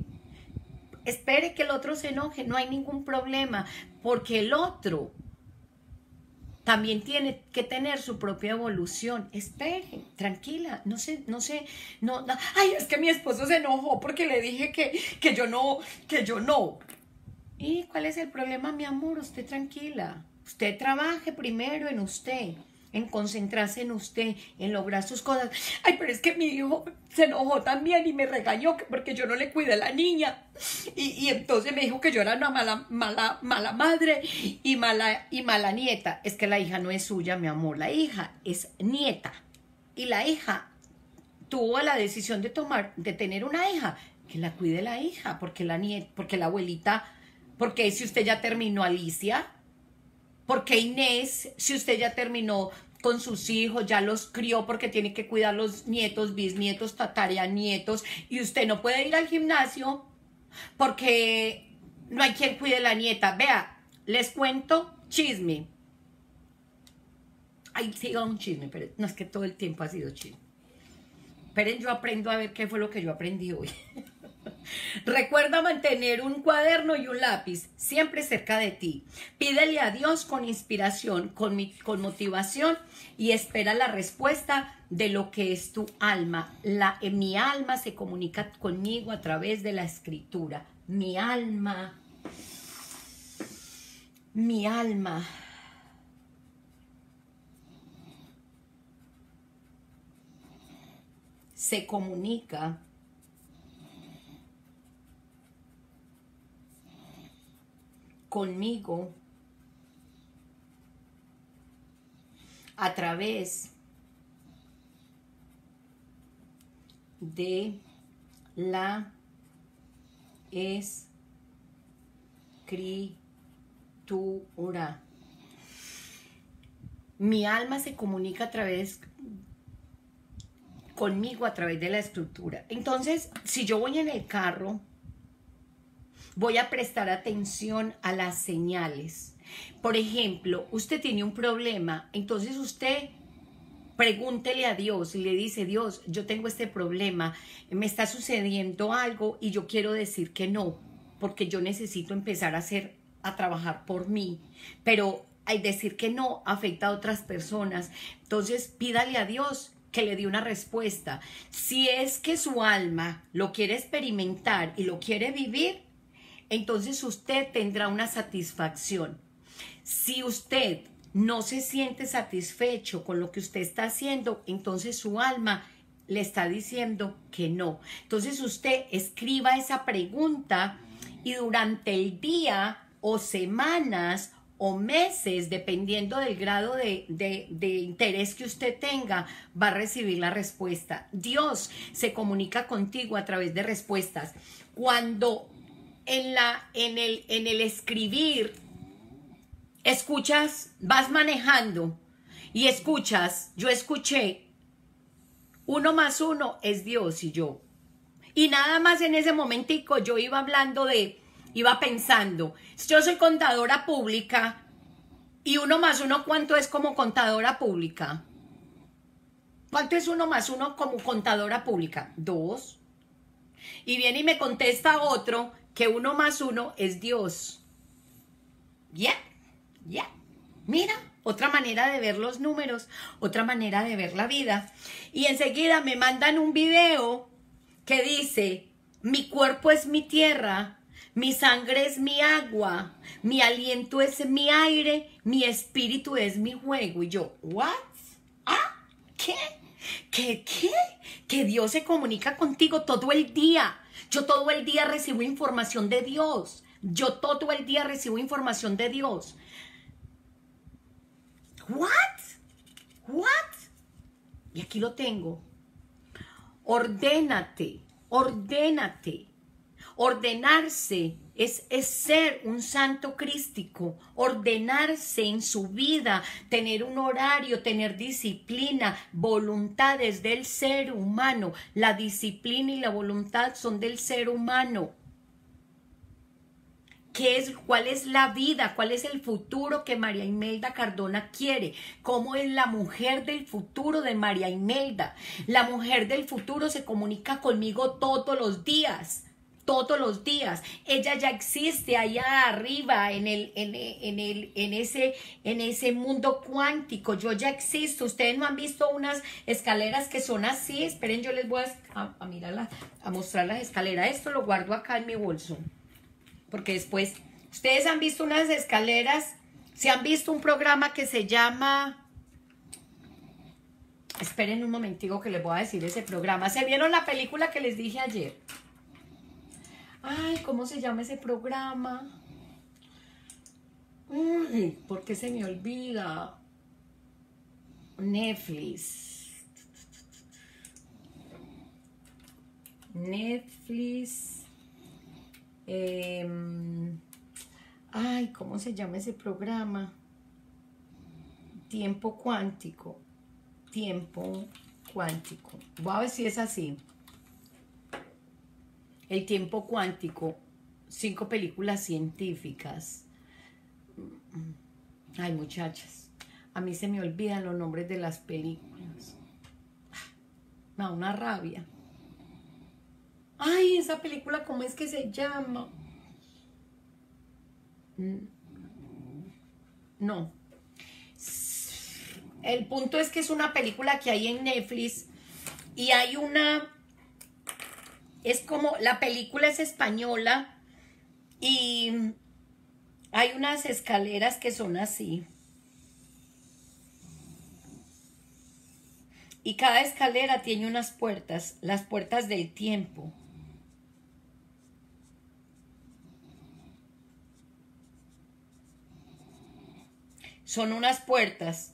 Espere que el otro se enoje. No hay ningún problema. Porque el otro también tiene que tener su propia evolución. Espere, tranquila, no sé, no sé, no, no, ay, es que mi esposo se enojó porque le dije que, que yo no, que yo no. ¿Y cuál es el problema, mi amor? Usted tranquila. Usted trabaje primero en usted en concentrarse en usted, en lograr sus cosas. Ay, pero es que mi hijo se enojó también y me regañó porque yo no le cuidé a la niña. Y, entonces me dijo que yo era una mala, mala, mala madre y mala, y mala nieta. Es que la hija no es suya, mi amor. La hija es nieta. Y la hija tuvo la decisión de tomar, de tener una hija, que la cuide la hija, porque la nieta, porque la abuelita, porque si usted ya terminó Alicia, porque Inés, si usted ya terminó con sus hijos, ya los crió porque tiene que cuidar los nietos, bisnietos, tatarianietos, y usted no puede ir al gimnasio porque no hay quien cuide la nieta. Vea, les cuento chisme. Ay, siga un chisme, pero no es que todo el tiempo ha sido chisme. Esperen, yo aprendo a ver qué fue lo que yo aprendí hoy. Recuerda mantener un cuaderno y un lápiz siempre cerca de ti. Pídele a Dios con inspiración, con, con motivación y espera la respuesta de lo que es tu alma. La, mi alma se comunica conmigo a través de la escritura. Mi alma, mi alma. se comunica conmigo a través de la escritura. Mi alma se comunica a través conmigo a través de la estructura. Entonces, si yo voy en el carro voy a prestar atención a las señales. Por ejemplo, usted tiene un problema, entonces usted pregúntele a Dios y le dice, Dios, yo tengo este problema, me está sucediendo algo y yo quiero decir que no, porque yo necesito empezar a hacer, a trabajar por mí, pero hay decir que no afecta a otras personas. Entonces pídale a Dios que le dé una respuesta. Si es que su alma lo quiere experimentar y lo quiere vivir, entonces usted tendrá una satisfacción. Si usted no se siente satisfecho con lo que usted está haciendo, entonces su alma le está diciendo que no. Entonces usted escriba esa pregunta y durante el día o semanas o meses, dependiendo del grado de, de, interés que usted tenga, va a recibir la respuesta. Dios se comunica contigo a través de respuestas. Cuando en, la, en, el, en el escribir, escuchas, vas manejando y escuchas, yo escuché, uno más uno es Dios y yo. Y nada más en ese momentico yo iba hablando de, iba pensando, yo soy contadora pública y uno más uno, ¿cuánto es como contadora pública? ¿Cuánto es uno más uno como contadora pública? Dos. Y viene y me contesta otro que uno más uno es Dios. Ya, ya. Mira, otra manera de ver los números, otra manera de ver la vida. Y enseguida me mandan un video que dice, mi cuerpo es mi tierra, mi sangre es mi agua, mi aliento es mi aire, mi espíritu es mi juego. Y yo, ¿what? ¿Ah? ¿Qué? ¿Qué? ¿Qué? Que Dios se comunica contigo todo el día. Yo todo el día recibo información de Dios. Yo todo el día recibo información de Dios. What? What? Y aquí lo tengo. Ordénate, ordénate. Ordenarse es, ser un santo crístico, ordenarse en su vida, tener un horario, tener disciplina, voluntades del ser humano. La disciplina y la voluntad son del ser humano. qué es, cuál es la vida, cuál es el futuro que María Imelda Cardona quiere, cómo es la mujer del futuro de María Imelda. La mujer del futuro se comunica conmigo todos los días todos los días. Ella ya existe allá arriba en el, en, el, en ese, en ese mundo cuántico. Yo ya existo. Ustedes no han visto unas escaleras que son así. Esperen, yo les voy a, a, a mostrar las escaleras. Esto lo guardo acá en mi bolso. Porque después, ustedes han visto unas escaleras. Se han visto un programa que se llama Esperen un momentico que les voy a decir ese programa. ¿Se vieron la película que les dije ayer? Ay, ¿cómo se llama ese programa? Uy, ¿por qué se me olvida? Netflix. Netflix. Em, ay, ¿cómo se llama ese programa? Tiempo cuántico. Tiempo cuántico. Voy a ver si es así. El tiempo cuántico, cinco películas científicas. Ay, muchachas, a mí se me olvidan los nombres de las películas. Me da una rabia. Ay, esa película, ¿cómo es que se llama? No. El punto es que es una película que hay en Netflix y hay una es como, la película es española y hay unas escaleras que son así. Y cada escalera tiene unas puertas, las puertas del tiempo. Son unas puertas,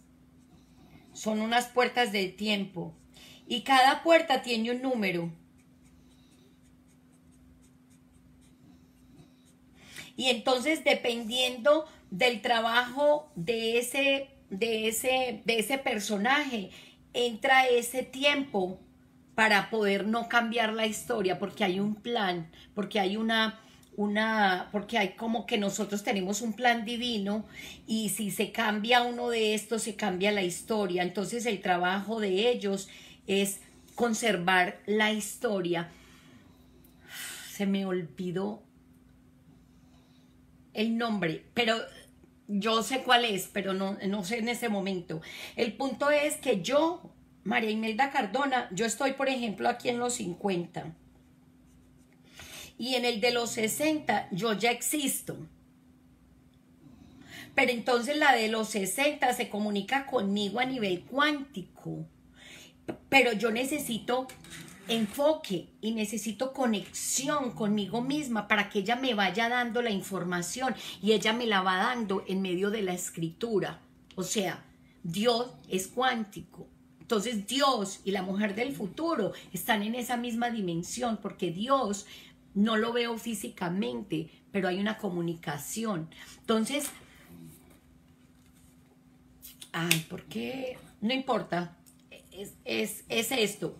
son unas puertas del tiempo. Y cada puerta tiene un número. Y entonces, dependiendo del trabajo de ese, de ese, de ese personaje, entra ese tiempo para poder no cambiar la historia, porque hay un plan, porque hay una, una, porque hay como que nosotros tenemos un plan divino y si se cambia uno de estos, se cambia la historia. Entonces el trabajo de ellos es conservar la historia. Se me olvidó el nombre, pero yo sé cuál es, pero no, no sé en ese momento. El punto es que yo, María Imelda Cardona, yo estoy, por ejemplo, aquí en los 50. Y en el de los 60 yo ya existo. Pero entonces la de los 60 se comunica conmigo a nivel cuántico. Pero yo necesito enfoque y necesito conexión conmigo misma para que ella me vaya dando la información y ella me la va dando en medio de la escritura. O sea, Dios es cuántico. Entonces Dios y la mujer del futuro están en esa misma dimensión porque Dios no lo veo físicamente, pero hay una comunicación. Entonces, ay, ¿por qué? No importa, es, es, es esto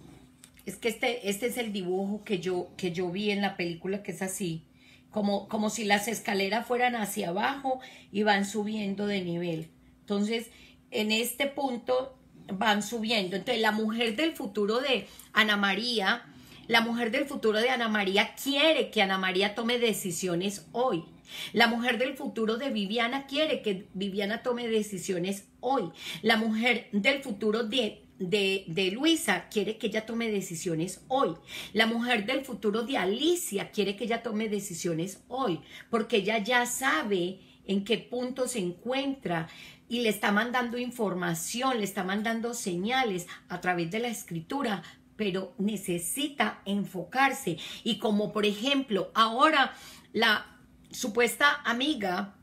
es que este, este es el dibujo que yo, que yo vi en la película, que es así, como, como si las escaleras fueran hacia abajo y van subiendo de nivel. Entonces, en este punto van subiendo. Entonces, la mujer del futuro de Ana María, la mujer del futuro de Ana María quiere que Ana María tome decisiones hoy. La mujer del futuro de Viviana quiere que Viviana tome decisiones hoy. La mujer del futuro de de, Luisa quiere que ella tome decisiones hoy. La mujer del futuro de Alicia quiere que ella tome decisiones hoy, porque ella ya sabe en qué punto se encuentra y le está mandando información, le está mandando señales a través de la escritura, pero necesita enfocarse. Y como por ejemplo, ahora la supuesta amiga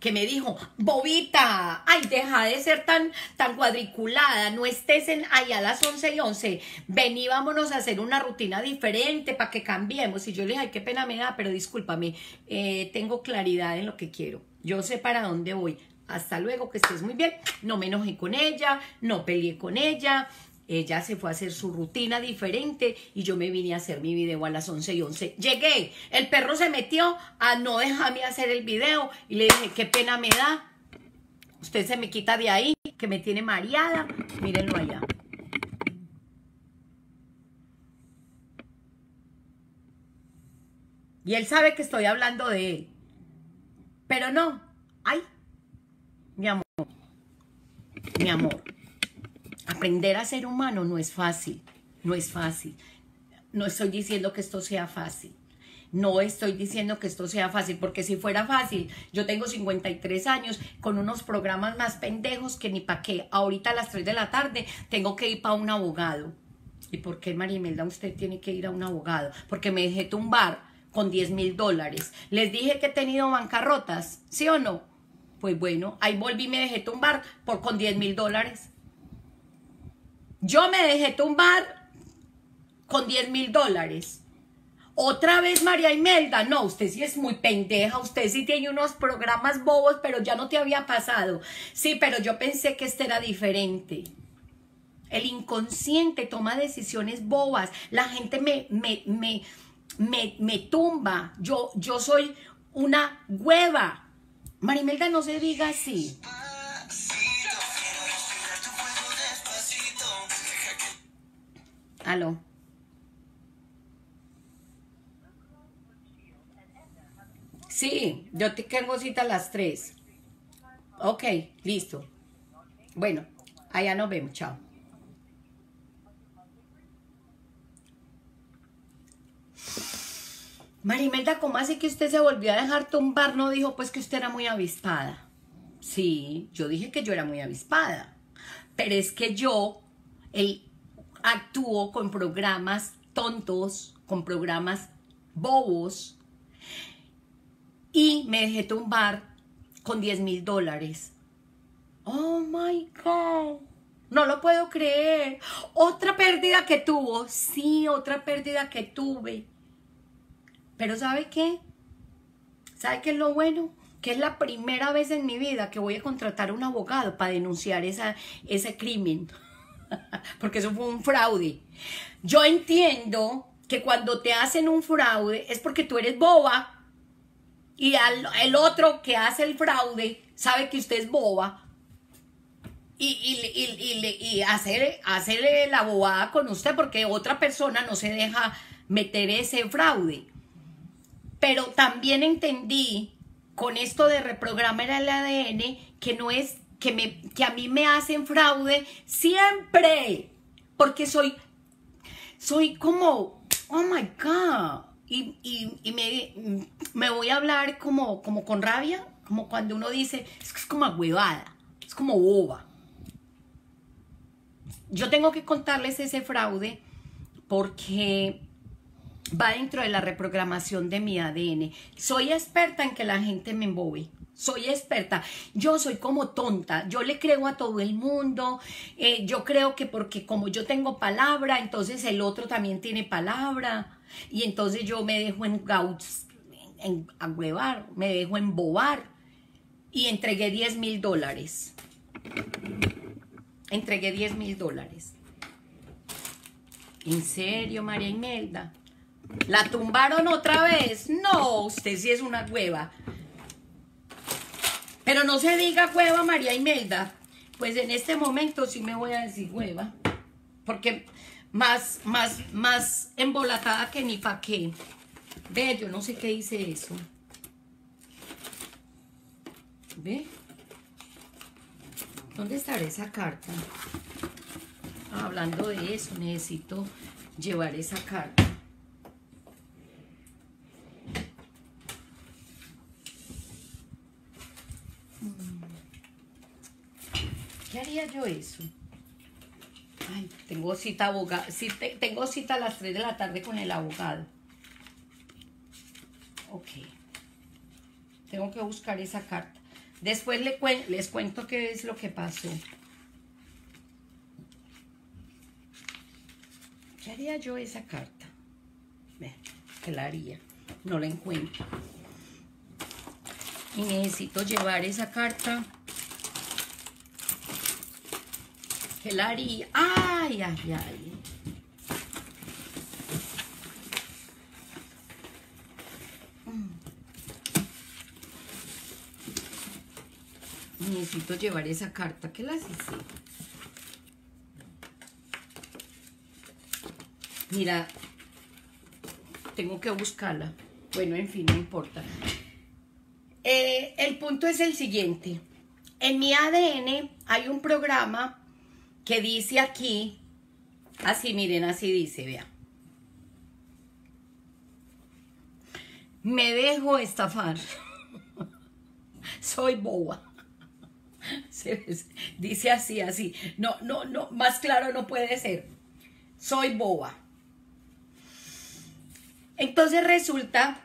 que me dijo, Bobita, ay, deja de ser tan, tan cuadriculada, no estés en, ahí a las 11 y 11, vení, vámonos a hacer una rutina diferente para que cambiemos. Y yo le dije, ay, qué pena me da, pero discúlpame, eh, tengo claridad en lo que quiero, yo sé para dónde voy. Hasta luego, que estés muy bien, no me enojé con ella, no peleé con ella, Ella se fue a hacer su rutina diferente y yo me vine a hacer mi video a las 11 y 11. Llegué, el perro se metió a no dejarme hacer el video y le dije, qué pena me da. Usted se me quita de ahí, que me tiene mareada. Mírenlo allá. Y él sabe que estoy hablando de él. Pero no. Ay, mi amor. Mi amor. Aprender a ser humano no es fácil, no es fácil. No estoy diciendo que esto sea fácil. No estoy diciendo que esto sea fácil, porque si fuera fácil, yo tengo 53 años con unos programas más pendejos que ni pa' qué. Ahorita a las 3 de la tarde tengo que ir para un abogado. ¿Y por qué, Marimelda, usted tiene que ir a un abogado? Porque me dejé tumbar con 10 mil dólares. Les dije que he tenido bancarrotas, ¿sí o no? Pues bueno, ahí volví y me dejé tumbar por con 10 mil dólares. Yo me dejé tumbar con 10 mil dólares. Otra vez María Imelda, no, usted sí es muy pendeja, usted sí tiene unos programas bobos, pero ya no te había pasado. Sí, pero yo pensé que este era diferente. El inconsciente toma decisiones bobas. La gente me, me, me, me, me tumba. Yo, yo soy una hueva. Marimelda, no se diga así. Aló. Sí, yo te tengo cita a las 3. Ok, listo. Bueno, allá nos vemos, chao. Marimelda, ¿cómo así que usted se volvió a dejar tumbar? No dijo pues que usted era muy avispada. Sí, yo dije que yo era muy avispada. Pero es que yo, el actúo con programas tontos, con programas bobos y me dejé tumbar con 10 mil dólares. Oh my God. No lo puedo creer. Otra pérdida que tuvo. Sí, otra pérdida que tuve. Pero ¿sabe qué? ¿Sabe qué es lo bueno? Que es la primera vez en mi vida que voy a contratar a un abogado para denunciar ese crimen. porque eso fue un fraude. Yo entiendo que cuando te hacen un fraude es porque tú eres boba y el otro que hace el fraude sabe que usted es boba y, y, hacer, hacerle la bobada con usted porque otra persona no se deja meter ese fraude. Pero también entendí con esto de reprogramar el ADN que no es que, me, que a mí me hacen fraude siempre, porque soy, soy como, oh my God, y, y, me, me, voy a hablar como, como con rabia, como cuando uno dice, es que es como huevada, es como boba. Yo tengo que contarles ese fraude porque va dentro de la reprogramación de mi ADN. Soy experta en que la gente me embobe soy experta. Yo soy como tonta. Yo le creo a todo el mundo. Eh, yo creo que porque como yo tengo palabra, entonces el otro también tiene palabra. Y entonces yo me dejo en en agüevar, me dejo embobar. Y entregué 10 mil dólares. Entregué 10 mil dólares. ¿En serio, María Imelda? ¿La tumbaron otra vez? No, usted sí es una hueva. Pero no se diga hueva María Imelda. Pues en este momento sí me voy a decir hueva. Porque más, más, más embolatada que ni pa' qué. Ve, yo no sé qué dice eso. ¿Ve? ¿Dónde estará esa carta? hablando de eso, necesito llevar esa carta. Haría yo eso? Ay, tengo cita abogado. Tengo cita a las 3 de la tarde con el abogado. Ok. Tengo que buscar esa carta. Después les cuento qué es lo que pasó. ¿Qué haría yo esa carta? Vean, ¿qué la haría? No la encuentro. Y necesito llevar esa carta ¿Qué la haría? Ay, ay, ay. Mm. Necesito llevar esa carta. ¿Qué las hice? Mira, tengo que buscarla. Bueno, en fin, no importa. Eh, el punto es el siguiente. En mi ADN hay un programa que dice aquí, así miren, así dice, vea. Me dejo estafar. Soy boba. Dice así, así. No, no, no, más claro no puede ser. Soy boba. Entonces resulta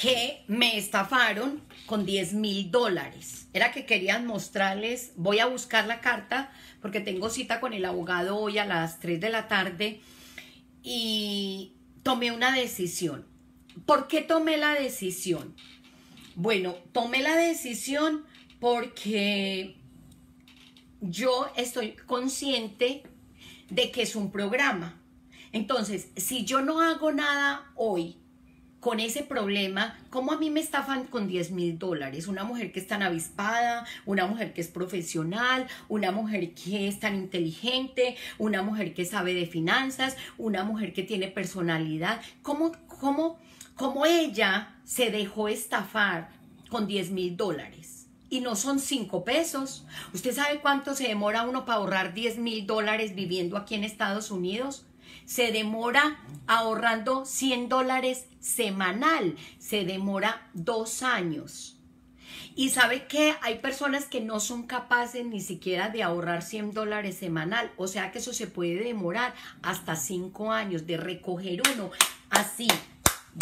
que me estafaron con 10 mil dólares. Era que querían mostrarles, voy a buscar la carta porque tengo cita con el abogado hoy a las 3 de la tarde y tomé una decisión. ¿Por qué tomé la decisión? Bueno, tomé la decisión porque yo estoy consciente de que es un programa. Entonces, si yo no hago nada hoy, con ese problema, ¿cómo a mí me estafan con 10 mil dólares? Una mujer que es tan avispada, una mujer que es profesional, una mujer que es tan inteligente, una mujer que sabe de finanzas, una mujer que tiene personalidad. ¿Cómo, cómo, cómo ella se dejó estafar con 10 mil dólares? Y no son 5 pesos. ¿Usted sabe cuánto se demora uno para ahorrar 10 mil dólares viviendo aquí en Estados Unidos? Se demora ahorrando 100 dólares semanal, se demora dos años. Y sabe que hay personas que no son capaces ni siquiera de ahorrar 100 dólares semanal, o sea que eso se puede demorar hasta cinco años de recoger uno así,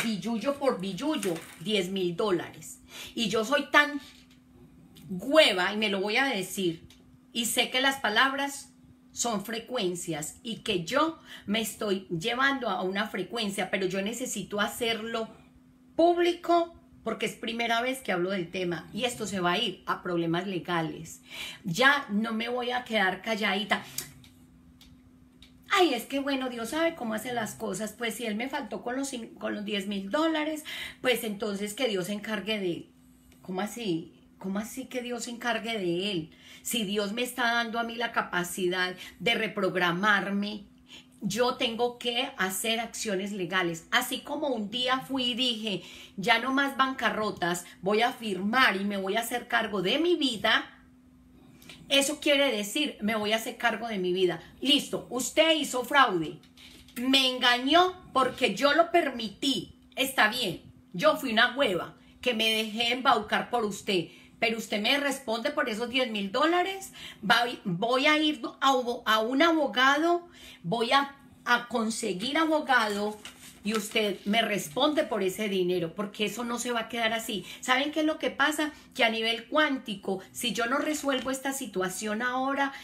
billullo por billullo, 10 mil dólares. Y yo soy tan hueva, y me lo voy a decir, y sé que las palabras son frecuencias y que yo me estoy llevando a una frecuencia, pero yo necesito hacerlo público porque es primera vez que hablo del tema y esto se va a ir a problemas legales. Ya no me voy a quedar calladita. Ay, es que bueno, Dios sabe cómo hace las cosas. Pues si Él me faltó con los, con los 10 mil dólares, pues entonces que Dios se encargue de... ¿Cómo así? ¿Cómo así que Dios se encargue de Él? Si Dios me está dando a mí la capacidad de reprogramarme, yo tengo que hacer acciones legales. Así como un día fui y dije, ya no más bancarrotas, voy a firmar y me voy a hacer cargo de mi vida. Eso quiere decir, me voy a hacer cargo de mi vida. Listo, usted hizo fraude. Me engañó porque yo lo permití. Está bien, yo fui una hueva que me dejé embaucar por usted pero usted me responde por esos 10 mil dólares, voy a ir a, un abogado, voy a, conseguir abogado y usted me responde por ese dinero, porque eso no se va a quedar así. ¿Saben qué es lo que pasa? Que a nivel cuántico, si yo no resuelvo esta situación ahora,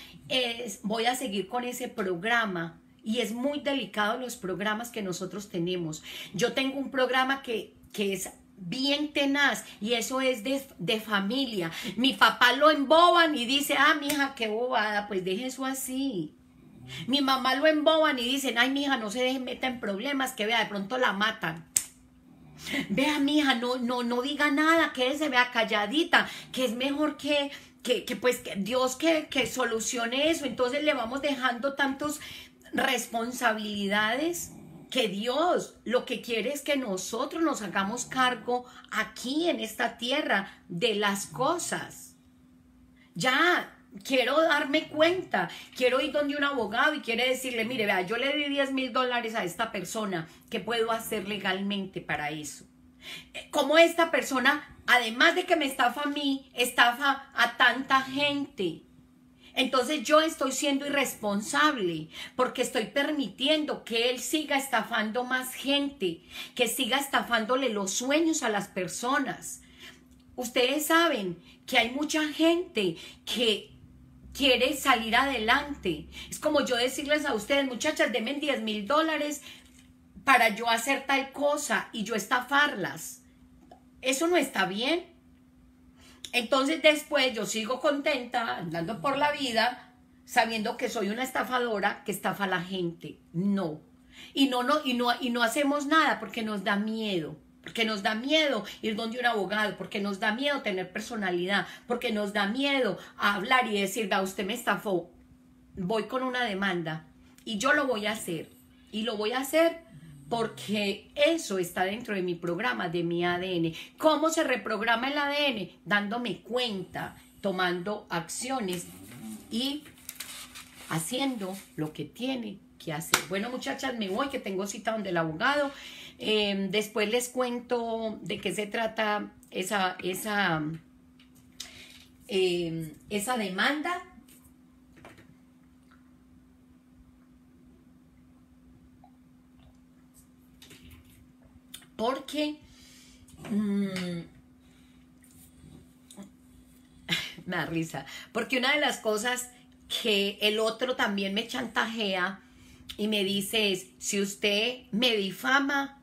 voy a seguir con ese programa. Y es muy delicado los programas que nosotros tenemos. Yo tengo un programa que, que es bien tenaz y eso es de, familia. Mi papá lo emboban y dice, ah, mija, qué bobada, pues deje eso así. Mi mamá lo emboban y dicen, ay, mija, no se deje meta en problemas, que vea, de pronto la matan. Vea, mija, no, no, no diga nada, se vea calladita, que es mejor que, que, que pues que Dios que, que solucione eso. Entonces le vamos dejando tantos responsabilidades que Dios lo que quiere es que nosotros nos hagamos cargo aquí en esta tierra de las cosas. Ya, quiero darme cuenta, quiero ir donde un abogado y quiere decirle, mire, vea, yo le di 10 mil dólares a esta persona, ¿qué puedo hacer legalmente para eso? Eh, como esta persona, además de que me estafa a mí, estafa a tanta gente. Entonces yo estoy siendo irresponsable porque estoy permitiendo que él siga estafando más gente, que siga estafándole los sueños a las personas. Ustedes saben que hay mucha gente que quiere salir adelante. Es como yo decirles a ustedes, muchachas, denme 10 mil dólares para yo hacer tal cosa y yo estafarlas. Eso no está bien. Entonces después yo sigo contenta, andando por la vida, sabiendo que soy una estafadora que estafa a la gente. No. Y no, no, y no, y no hacemos nada porque nos da miedo. Porque nos da miedo ir donde un abogado, porque nos da miedo tener personalidad, porque nos da miedo hablar y decir, va, usted me estafó, voy con una demanda y yo lo voy a hacer. Y lo voy a hacer porque eso está dentro de mi programa, de mi ADN. ¿Cómo se reprograma el ADN? Dándome cuenta, tomando acciones y haciendo lo que tiene que hacer. Bueno, muchachas, me voy, que tengo cita donde el abogado. Em, después les cuento de qué se trata esa, esa, em, esa demanda. Porque mm, me da risa. Porque una de las cosas que el otro también me chantajea y me dice es, si usted me difama,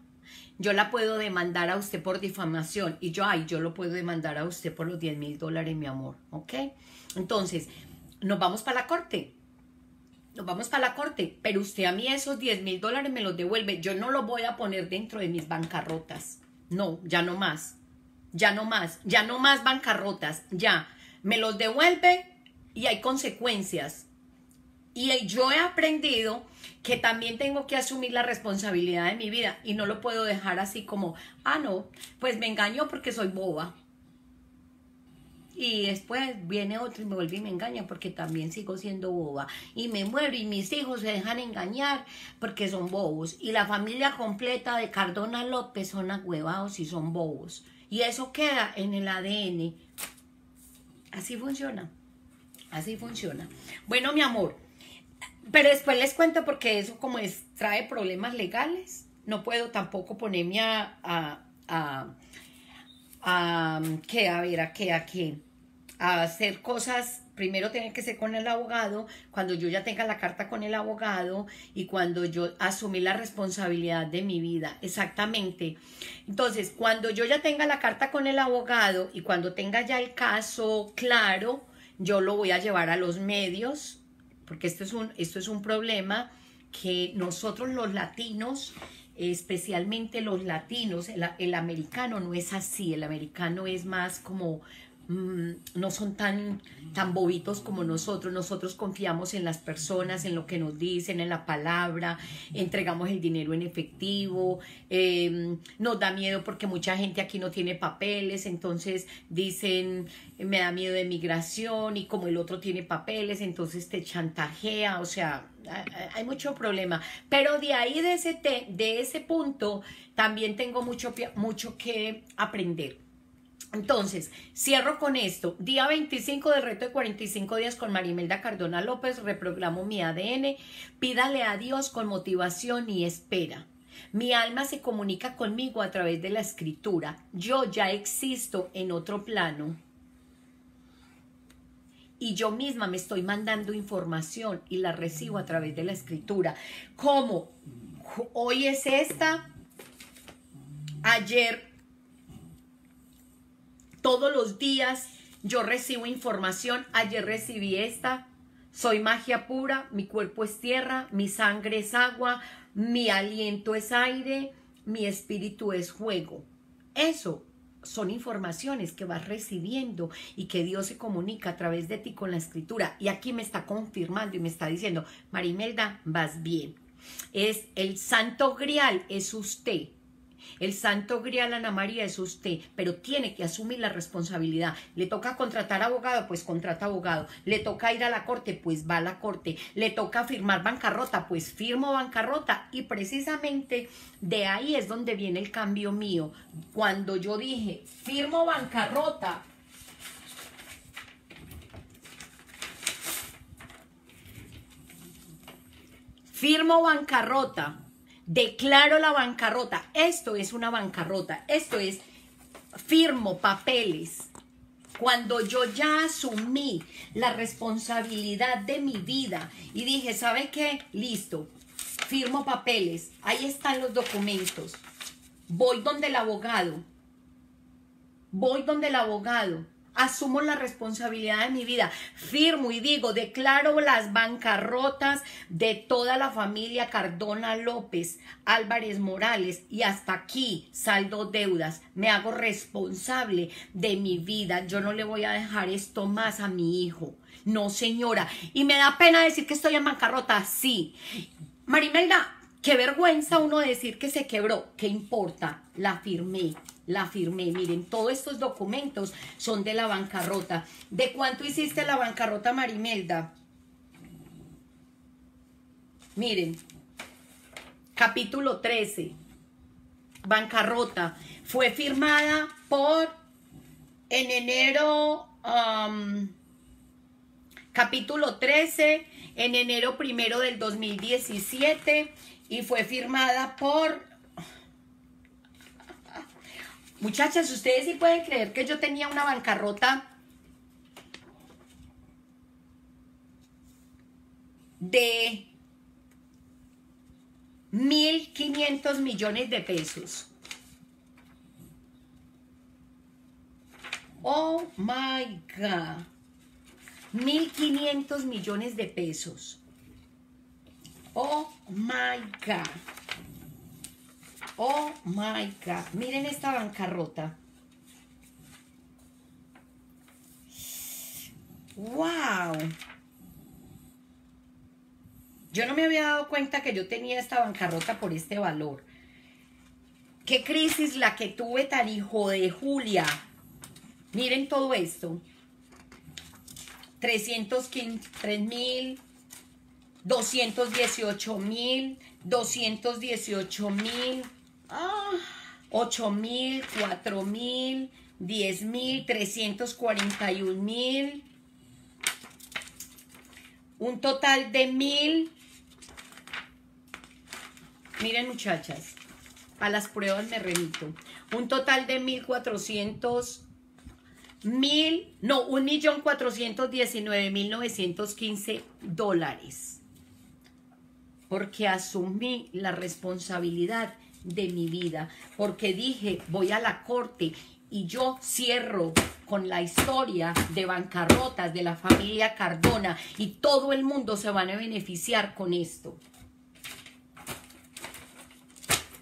yo la puedo demandar a usted por difamación. Y yo, ay, yo lo puedo demandar a usted por los 10 mil dólares, mi amor. ¿Ok? Entonces, nos vamos para la corte. Nos vamos para la corte. Pero usted a mí esos 10 mil dólares me los devuelve. Yo no los voy a poner dentro de mis bancarrotas. No, ya no más. Ya no más. Ya no más bancarrotas. Ya. Me los devuelve y hay consecuencias. Y yo he aprendido que también tengo que asumir la responsabilidad de mi vida y no lo puedo dejar así como, ah, no, pues me engaño porque soy boba. Y después viene otro y me vuelve y me engaña porque también sigo siendo boba. Y me muero y mis hijos se dejan engañar porque son bobos. Y la familia completa de Cardona López son agüevados y son bobos. Y eso queda en el ADN. Así funciona. Así funciona. Bueno, mi amor, pero después les cuento porque eso como trae problemas legales. No puedo tampoco ponerme a, a, a, a. A ver, ¿a qué? ¿A qué? Hacer cosas, primero tiene que ser con el abogado, cuando yo ya tenga la carta con el abogado y cuando yo asumí la responsabilidad de mi vida, exactamente. Entonces, cuando yo ya tenga la carta con el abogado y cuando tenga ya el caso claro, yo lo voy a llevar a los medios, porque esto es un, esto es un problema que nosotros los latinos, especialmente los latinos, el, el americano no es así, el americano es más como Mm, no son tan, tan bobitos como nosotros. Nosotros confiamos en las personas, en lo que nos dicen, en la palabra, entregamos el dinero en efectivo, em, nos da miedo porque mucha gente aquí no tiene papeles, entonces dicen, me da miedo de migración y como el otro tiene papeles, entonces te chantajea, o sea, hay mucho problema. Pero de ahí, de ese, de ese punto, también tengo mucho, mucho que aprender entonces, cierro con esto. Día 25 del reto de 45 días con Marimelda Cardona López, reprogramo mi ADN. Pídale a Dios con motivación y espera. Mi alma se comunica conmigo a través de la escritura. Yo ya existo en otro plano. Y yo misma me estoy mandando información y la recibo a través de la escritura. ¿Cómo? Hoy es esta. Ayer todos los días yo recibo información. Ayer recibí esta. Soy magia pura, mi cuerpo es tierra, mi sangre es agua, mi aliento es aire, mi espíritu es fuego. Eso son informaciones que vas recibiendo y que Dios se comunica a través de ti con la escritura. Y aquí me está confirmando y me está diciendo, Marimelda, vas bien. Es el santo grial, es usted. El santo grial Ana María es usted, pero tiene que asumir la responsabilidad. Le toca contratar abogado, pues contrata abogado. Le toca ir a la corte, pues va a la corte. Le toca firmar bancarrota, pues firmo bancarrota. Y precisamente de ahí es donde viene el cambio mío. Cuando yo dije, firmo bancarrota, firmo bancarrota declaro la bancarrota. Esto es una bancarrota. Esto es firmo papeles. Cuando yo ya asumí la responsabilidad de mi vida y dije, ¿sabe qué? Listo, firmo papeles. Ahí están los documentos. Voy donde el abogado. Voy donde el abogado asumo la responsabilidad de mi vida, firmo y digo, declaro las bancarrotas de toda la familia Cardona López, Álvarez Morales y hasta aquí saldo deudas, me hago responsable de mi vida, yo no le voy a dejar esto más a mi hijo. No, señora. Y me da pena decir que estoy en bancarrota, sí. Marimelda, qué vergüenza uno decir que se quebró. ¿Qué importa? La firmé la firmé. Miren, todos estos documentos son de la bancarrota. ¿De cuánto hiciste la bancarrota, Marimelda? Miren, capítulo 13, bancarrota. Fue firmada por, en enero, um, capítulo 13, en enero primero del 2017, y fue firmada por Muchachas, ustedes sí pueden creer que yo tenía una bancarrota de 1.500 millones de pesos. Oh my God. 1.500 millones de pesos. Oh my God. Oh my God. Miren esta bancarrota. Wow. Yo no me había dado cuenta que yo tenía esta bancarrota por este valor. Qué crisis la que tuve tan hijo de Julia. Miren todo esto. 315, mil, 218 mil, 218 mil, ocho mil, cuatro mil, diez mil, trescientos cuarenta y un mil, un total de mil. Miren muchachas, a las pruebas me remito. Un total de mil cuatrocientos mil, no, un millón cuatrocientos diecinueve mil novecientos quince dólares. Porque asumí la responsabilidad de mi vida, porque dije, voy a la corte y yo cierro con la historia de bancarrotas de la familia Cardona y todo el mundo se van a beneficiar con esto.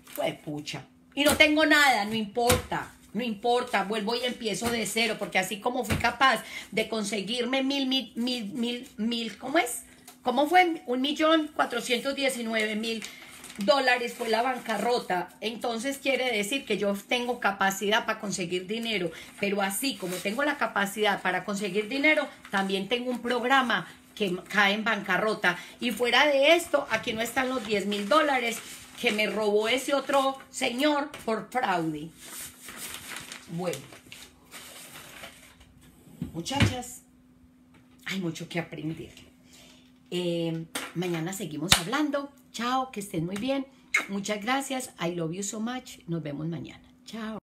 Fue pucha. Y no tengo nada, no importa. No importa, vuelvo y empiezo de cero, porque así como fui capaz de conseguirme mil, mil, mil, mil, mil, ¿cómo es? ¿Cómo fue? Un millón cuatrocientos diecinueve mil dólares fue la bancarrota, entonces quiere decir que yo tengo capacidad para conseguir dinero, pero así como tengo la capacidad para conseguir dinero, también tengo un programa que cae en bancarrota. Y fuera de esto, aquí no están los 10 mil dólares que me robó ese otro señor por fraude. Bueno, muchachas, hay mucho que aprender. Eh, mañana seguimos hablando. Chao, que estén muy bien. Muchas gracias. I love you so much. Nos vemos mañana. Chao.